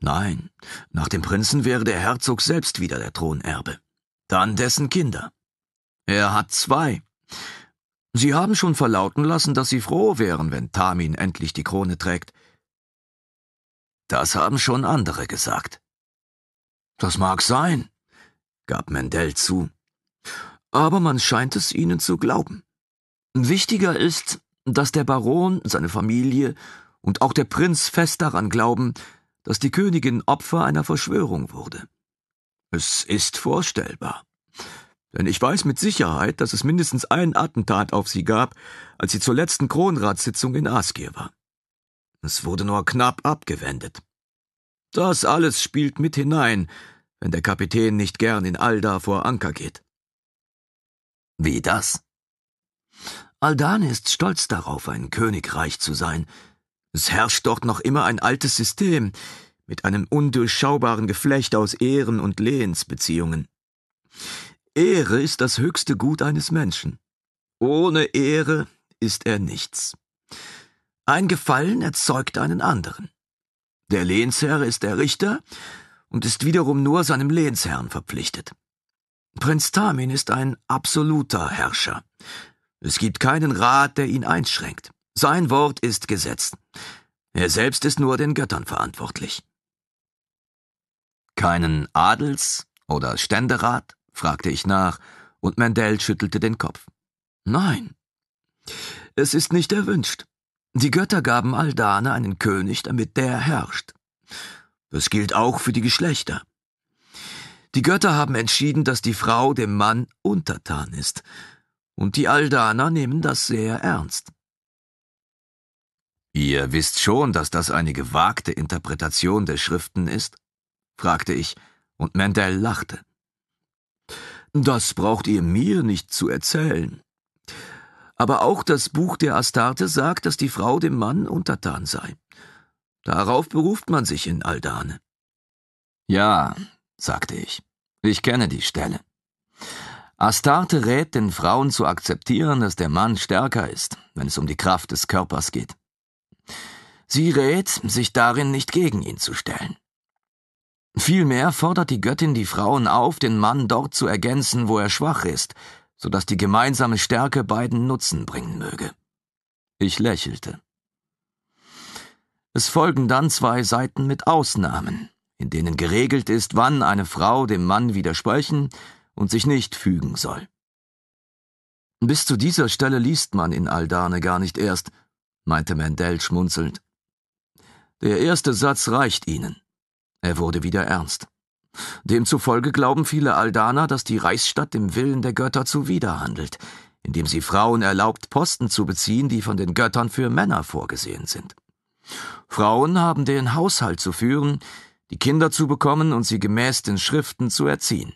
Nein, nach dem Prinzen wäre der Herzog selbst wieder der Thronerbe. Dann dessen Kinder. Er hat zwei. Sie haben schon verlauten lassen, dass Sie froh wären, wenn Tamin endlich die Krone trägt. Das haben schon andere gesagt. Das mag sein, gab Mendel zu. Aber man scheint es ihnen zu glauben. Wichtiger ist, dass der Baron, seine Familie und auch der Prinz fest daran glauben, dass die Königin Opfer einer Verschwörung wurde. Es ist vorstellbar. Denn ich weiß mit Sicherheit, dass es mindestens ein Attentat auf sie gab, als sie zur letzten Kronratssitzung in Askir war. Es wurde nur knapp abgewendet. Das alles spielt mit hinein, wenn der Kapitän nicht gern in Alda vor Anker geht. Wie das? Aldane ist stolz darauf, ein Königreich zu sein. Es herrscht dort noch immer ein altes System, mit einem undurchschaubaren Geflecht aus Ehren und Lehensbeziehungen. Ehre ist das höchste Gut eines Menschen. Ohne Ehre ist er nichts. Ein Gefallen erzeugt einen anderen. Der Lehnsherr ist der Richter und ist wiederum nur seinem Lehnsherrn verpflichtet. Prinz Tamin ist ein absoluter Herrscher. Es gibt keinen Rat, der ihn einschränkt. Sein Wort ist Gesetz. Er selbst ist nur den Göttern verantwortlich. Keinen Adels- oder Ständerat? fragte ich nach, und Mendel schüttelte den Kopf. Nein, es ist nicht erwünscht. Die Götter gaben Aldane einen König, damit der herrscht. Das gilt auch für die Geschlechter. Die Götter haben entschieden, dass die Frau dem Mann untertan ist, und die Aldaner nehmen das sehr ernst. Ihr wisst schon, dass das eine gewagte Interpretation der Schriften ist? fragte ich, und Mendel lachte. Das braucht ihr mir nicht zu erzählen. Aber auch das Buch der Astarte sagt, dass die Frau dem Mann untertan sei. Darauf beruft man sich in Aldane. Ja, sagte ich, ich kenne die Stelle. Astarte rät den Frauen zu akzeptieren, dass der Mann stärker ist, wenn es um die Kraft des Körpers geht. Sie rät, sich darin nicht gegen ihn zu stellen. Vielmehr fordert die Göttin die Frauen auf, den Mann dort zu ergänzen, wo er schwach ist, so dass die gemeinsame Stärke beiden Nutzen bringen möge. Ich lächelte. Es folgen dann zwei Seiten mit Ausnahmen, in denen geregelt ist, wann eine Frau dem Mann widersprechen und sich nicht fügen soll. Bis zu dieser Stelle liest man in Aldane gar nicht erst, meinte Mendel schmunzelnd. Der erste Satz reicht ihnen. Er wurde wieder ernst. Demzufolge glauben viele Aldaner, dass die Reichsstadt dem Willen der Götter zuwiderhandelt, indem sie Frauen erlaubt, Posten zu beziehen, die von den Göttern für Männer vorgesehen sind. Frauen haben den Haushalt zu führen, die Kinder zu bekommen und sie gemäß den Schriften zu erziehen.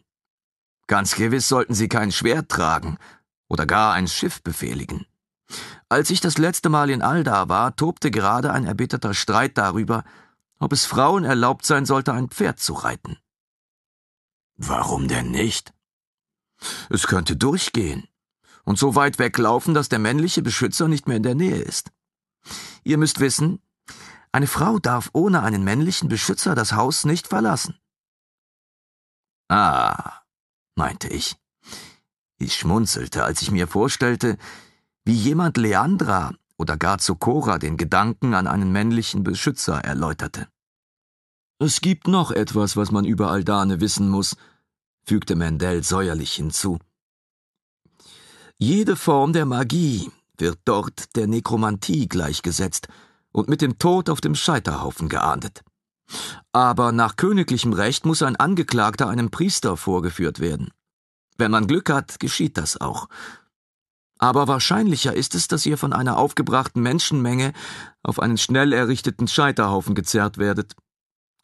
Ganz gewiss sollten sie kein Schwert tragen oder gar ein Schiff befehligen. Als ich das letzte Mal in Alda war, tobte gerade ein erbitterter Streit darüber, ob es Frauen erlaubt sein sollte, ein Pferd zu reiten. Warum denn nicht? Es könnte durchgehen und so weit weglaufen, dass der männliche Beschützer nicht mehr in der Nähe ist. Ihr müsst wissen, eine Frau darf ohne einen männlichen Beschützer das Haus nicht verlassen. Ah, meinte ich. Ich schmunzelte, als ich mir vorstellte, wie jemand Leandra oder gar Zokora den Gedanken an einen männlichen Beschützer erläuterte. Es gibt noch etwas, was man über Aldane wissen muss, fügte Mendel säuerlich hinzu. Jede Form der Magie wird dort der Nekromantie gleichgesetzt und mit dem Tod auf dem Scheiterhaufen geahndet. Aber nach königlichem Recht muss ein Angeklagter einem Priester vorgeführt werden. Wenn man Glück hat, geschieht das auch. Aber wahrscheinlicher ist es, dass ihr von einer aufgebrachten Menschenmenge auf einen schnell errichteten Scheiterhaufen gezerrt werdet.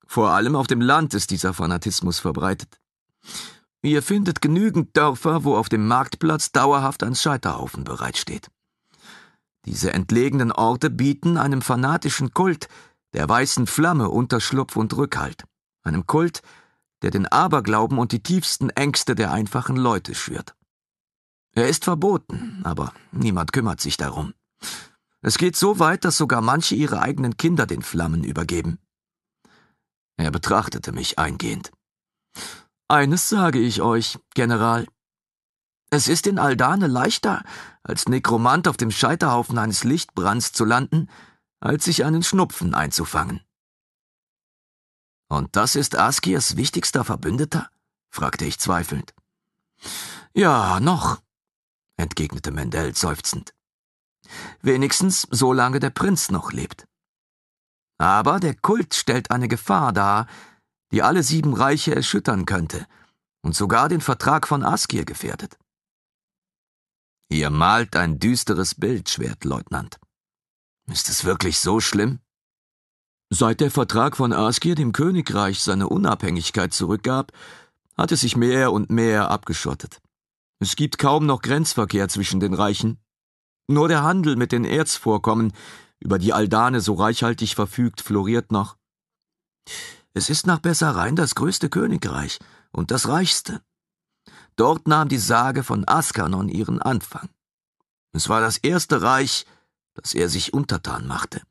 Vor allem auf dem Land ist dieser Fanatismus verbreitet. Ihr findet genügend Dörfer, wo auf dem Marktplatz dauerhaft ein Scheiterhaufen bereitsteht. Diese entlegenen Orte bieten einem fanatischen Kult der weißen Flamme Unterschlupf und Rückhalt, einem Kult, der den Aberglauben und die tiefsten Ängste der einfachen Leute schürt. Er ist verboten, aber niemand kümmert sich darum. Es geht so weit, dass sogar manche ihre eigenen Kinder den Flammen übergeben. Er betrachtete mich eingehend. Eines sage ich euch, General. Es ist in Aldane leichter, als Nekromant auf dem Scheiterhaufen eines Lichtbrands zu landen, als sich einen Schnupfen einzufangen. Und das ist Askirs wichtigster Verbündeter? fragte ich zweifelnd. Ja, noch, entgegnete Mendel seufzend. Wenigstens solange der Prinz noch lebt. Aber der Kult stellt eine Gefahr dar, die alle sieben Reiche erschüttern könnte und sogar den Vertrag von Askir gefährdet. Ihr malt ein düsteres Bild, Schwertleutnant. Ist es wirklich so schlimm? Seit der Vertrag von Askir dem Königreich seine Unabhängigkeit zurückgab, hat es sich mehr und mehr abgeschottet. Es gibt kaum noch Grenzverkehr zwischen den Reichen. Nur der Handel mit den Erzvorkommen, über die Aldane so reichhaltig verfügt, floriert noch. Es ist nach Besserein das größte Königreich und das reichste. Dort nahm die Sage von Askanon ihren Anfang. Es war das erste Reich, das er sich untertan machte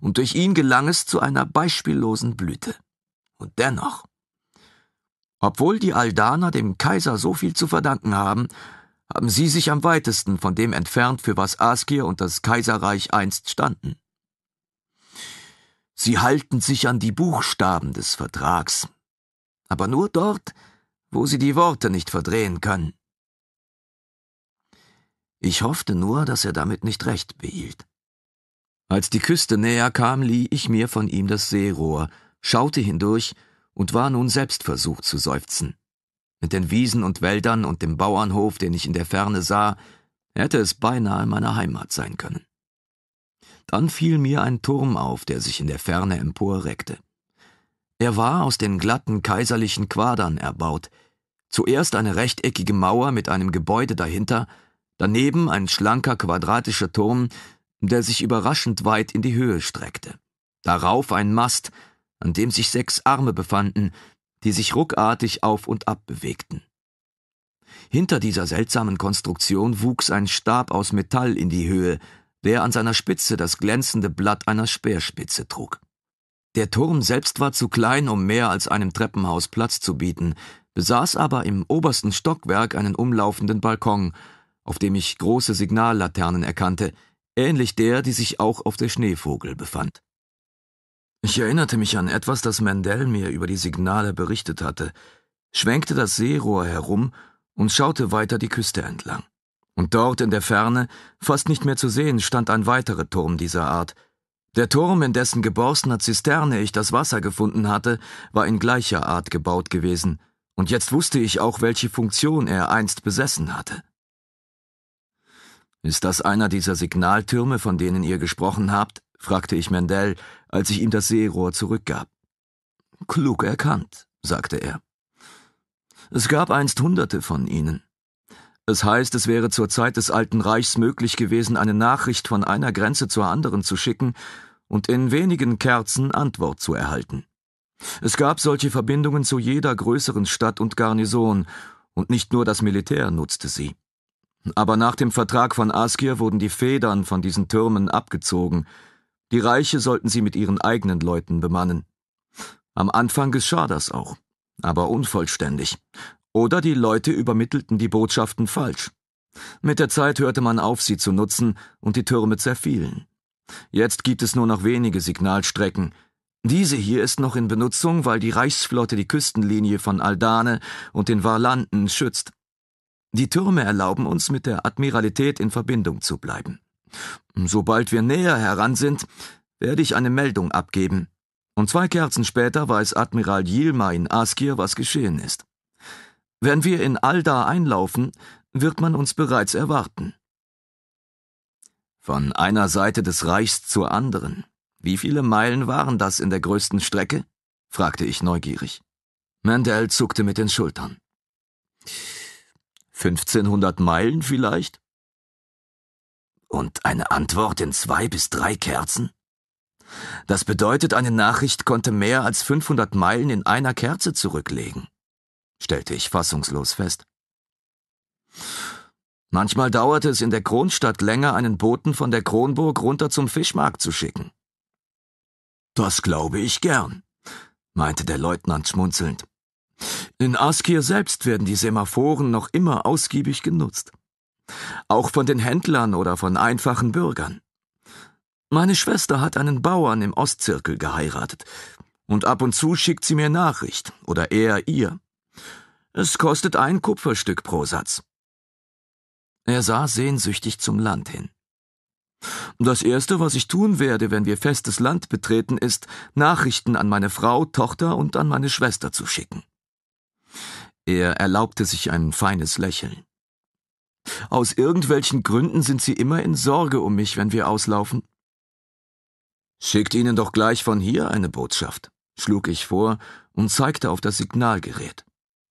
und durch ihn gelang es zu einer beispiellosen Blüte. Und dennoch, obwohl die Aldaner dem Kaiser so viel zu verdanken haben, haben sie sich am weitesten von dem entfernt, für was Askir und das Kaiserreich einst standen. Sie halten sich an die Buchstaben des Vertrags, aber nur dort, wo sie die Worte nicht verdrehen können. Ich hoffte nur, dass er damit nicht recht behielt. Als die Küste näher kam, lieh ich mir von ihm das Seerohr, schaute hindurch und war nun selbst versucht zu seufzen. Mit den Wiesen und Wäldern und dem Bauernhof, den ich in der Ferne sah, hätte es beinahe meine Heimat sein können. Dann fiel mir ein Turm auf, der sich in der Ferne emporreckte. Er war aus den glatten kaiserlichen Quadern erbaut, zuerst eine rechteckige Mauer mit einem Gebäude dahinter, daneben ein schlanker quadratischer Turm, der sich überraschend weit in die Höhe streckte. Darauf ein Mast, an dem sich sechs Arme befanden, die sich ruckartig auf und ab bewegten. Hinter dieser seltsamen Konstruktion wuchs ein Stab aus Metall in die Höhe, der an seiner Spitze das glänzende Blatt einer Speerspitze trug. Der Turm selbst war zu klein, um mehr als einem Treppenhaus Platz zu bieten, besaß aber im obersten Stockwerk einen umlaufenden Balkon, auf dem ich große Signallaternen erkannte, ähnlich der, die sich auch auf der Schneevogel befand. Ich erinnerte mich an etwas, das Mendel mir über die Signale berichtet hatte, schwenkte das Seerohr herum und schaute weiter die Küste entlang. Und dort in der Ferne, fast nicht mehr zu sehen, stand ein weiterer Turm dieser Art. Der Turm, in dessen geborstener Zisterne ich das Wasser gefunden hatte, war in gleicher Art gebaut gewesen, und jetzt wusste ich auch, welche Funktion er einst besessen hatte. Ist das einer dieser Signaltürme, von denen ihr gesprochen habt? fragte ich Mendel, als ich ihm das Seerohr zurückgab. Klug erkannt, sagte er. Es gab einst Hunderte von ihnen. Es heißt, es wäre zur Zeit des Alten Reichs möglich gewesen, eine Nachricht von einer Grenze zur anderen zu schicken und in wenigen Kerzen Antwort zu erhalten. Es gab solche Verbindungen zu jeder größeren Stadt und Garnison, und nicht nur das Militär nutzte sie. Aber nach dem Vertrag von Askir wurden die Federn von diesen Türmen abgezogen. Die Reiche sollten sie mit ihren eigenen Leuten bemannen. Am Anfang geschah das auch, aber unvollständig. Oder die Leute übermittelten die Botschaften falsch. Mit der Zeit hörte man auf, sie zu nutzen, und die Türme zerfielen. Jetzt gibt es nur noch wenige Signalstrecken. Diese hier ist noch in Benutzung, weil die Reichsflotte die Küstenlinie von Aldane und den Warlanden schützt. Die Türme erlauben uns, mit der Admiralität in Verbindung zu bleiben. Sobald wir näher heran sind, werde ich eine Meldung abgeben. Und zwei Kerzen später weiß Admiral Yilma in Askir, was geschehen ist. Wenn wir in Alda einlaufen, wird man uns bereits erwarten. Von einer Seite des Reichs zur anderen. Wie viele Meilen waren das in der größten Strecke? fragte ich neugierig. Mandel zuckte mit den Schultern. 1500 Meilen vielleicht? Und eine Antwort in zwei bis drei Kerzen? Das bedeutet, eine Nachricht konnte mehr als 500 Meilen in einer Kerze zurücklegen, stellte ich fassungslos fest. Manchmal dauerte es in der Kronstadt länger, einen Boten von der Kronburg runter zum Fischmarkt zu schicken. Das glaube ich gern, meinte der Leutnant schmunzelnd. In Askir selbst werden die Semaphoren noch immer ausgiebig genutzt. Auch von den Händlern oder von einfachen Bürgern. Meine Schwester hat einen Bauern im Ostzirkel geheiratet, und ab und zu schickt sie mir Nachricht, oder er ihr. Es kostet ein Kupferstück pro Satz. Er sah sehnsüchtig zum Land hin. Das Erste, was ich tun werde, wenn wir festes Land betreten, ist, Nachrichten an meine Frau, Tochter und an meine Schwester zu schicken. Er erlaubte sich ein feines Lächeln. Aus irgendwelchen Gründen sind sie immer in Sorge um mich, wenn wir auslaufen. Schickt ihnen doch gleich von hier eine Botschaft, schlug ich vor und zeigte auf das Signalgerät.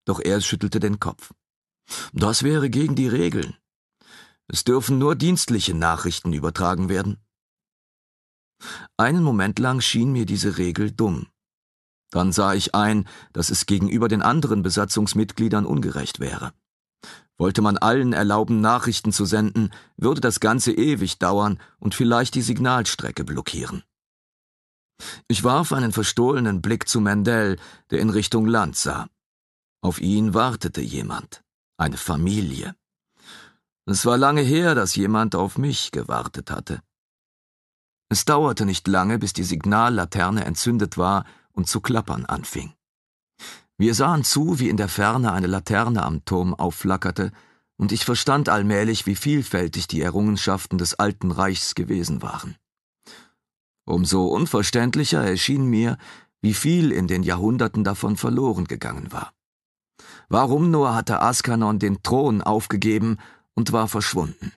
Doch er schüttelte den Kopf. Das wäre gegen die Regeln. Es dürfen nur dienstliche Nachrichten übertragen werden. Einen Moment lang schien mir diese Regel dumm. Dann sah ich ein, dass es gegenüber den anderen Besatzungsmitgliedern ungerecht wäre. Wollte man allen erlauben, Nachrichten zu senden, würde das Ganze ewig dauern und vielleicht die Signalstrecke blockieren. Ich warf einen verstohlenen Blick zu Mendel, der in Richtung Land sah. Auf ihn wartete jemand, eine Familie. Es war lange her, dass jemand auf mich gewartet hatte. Es dauerte nicht lange, bis die Signallaterne entzündet war und zu klappern anfing. Wir sahen zu, wie in der Ferne eine Laterne am Turm aufflackerte, und ich verstand allmählich, wie vielfältig die Errungenschaften des Alten Reichs gewesen waren. Umso unverständlicher erschien mir, wie viel in den Jahrhunderten davon verloren gegangen war. Warum nur hatte Askanon den Thron aufgegeben und war verschwunden?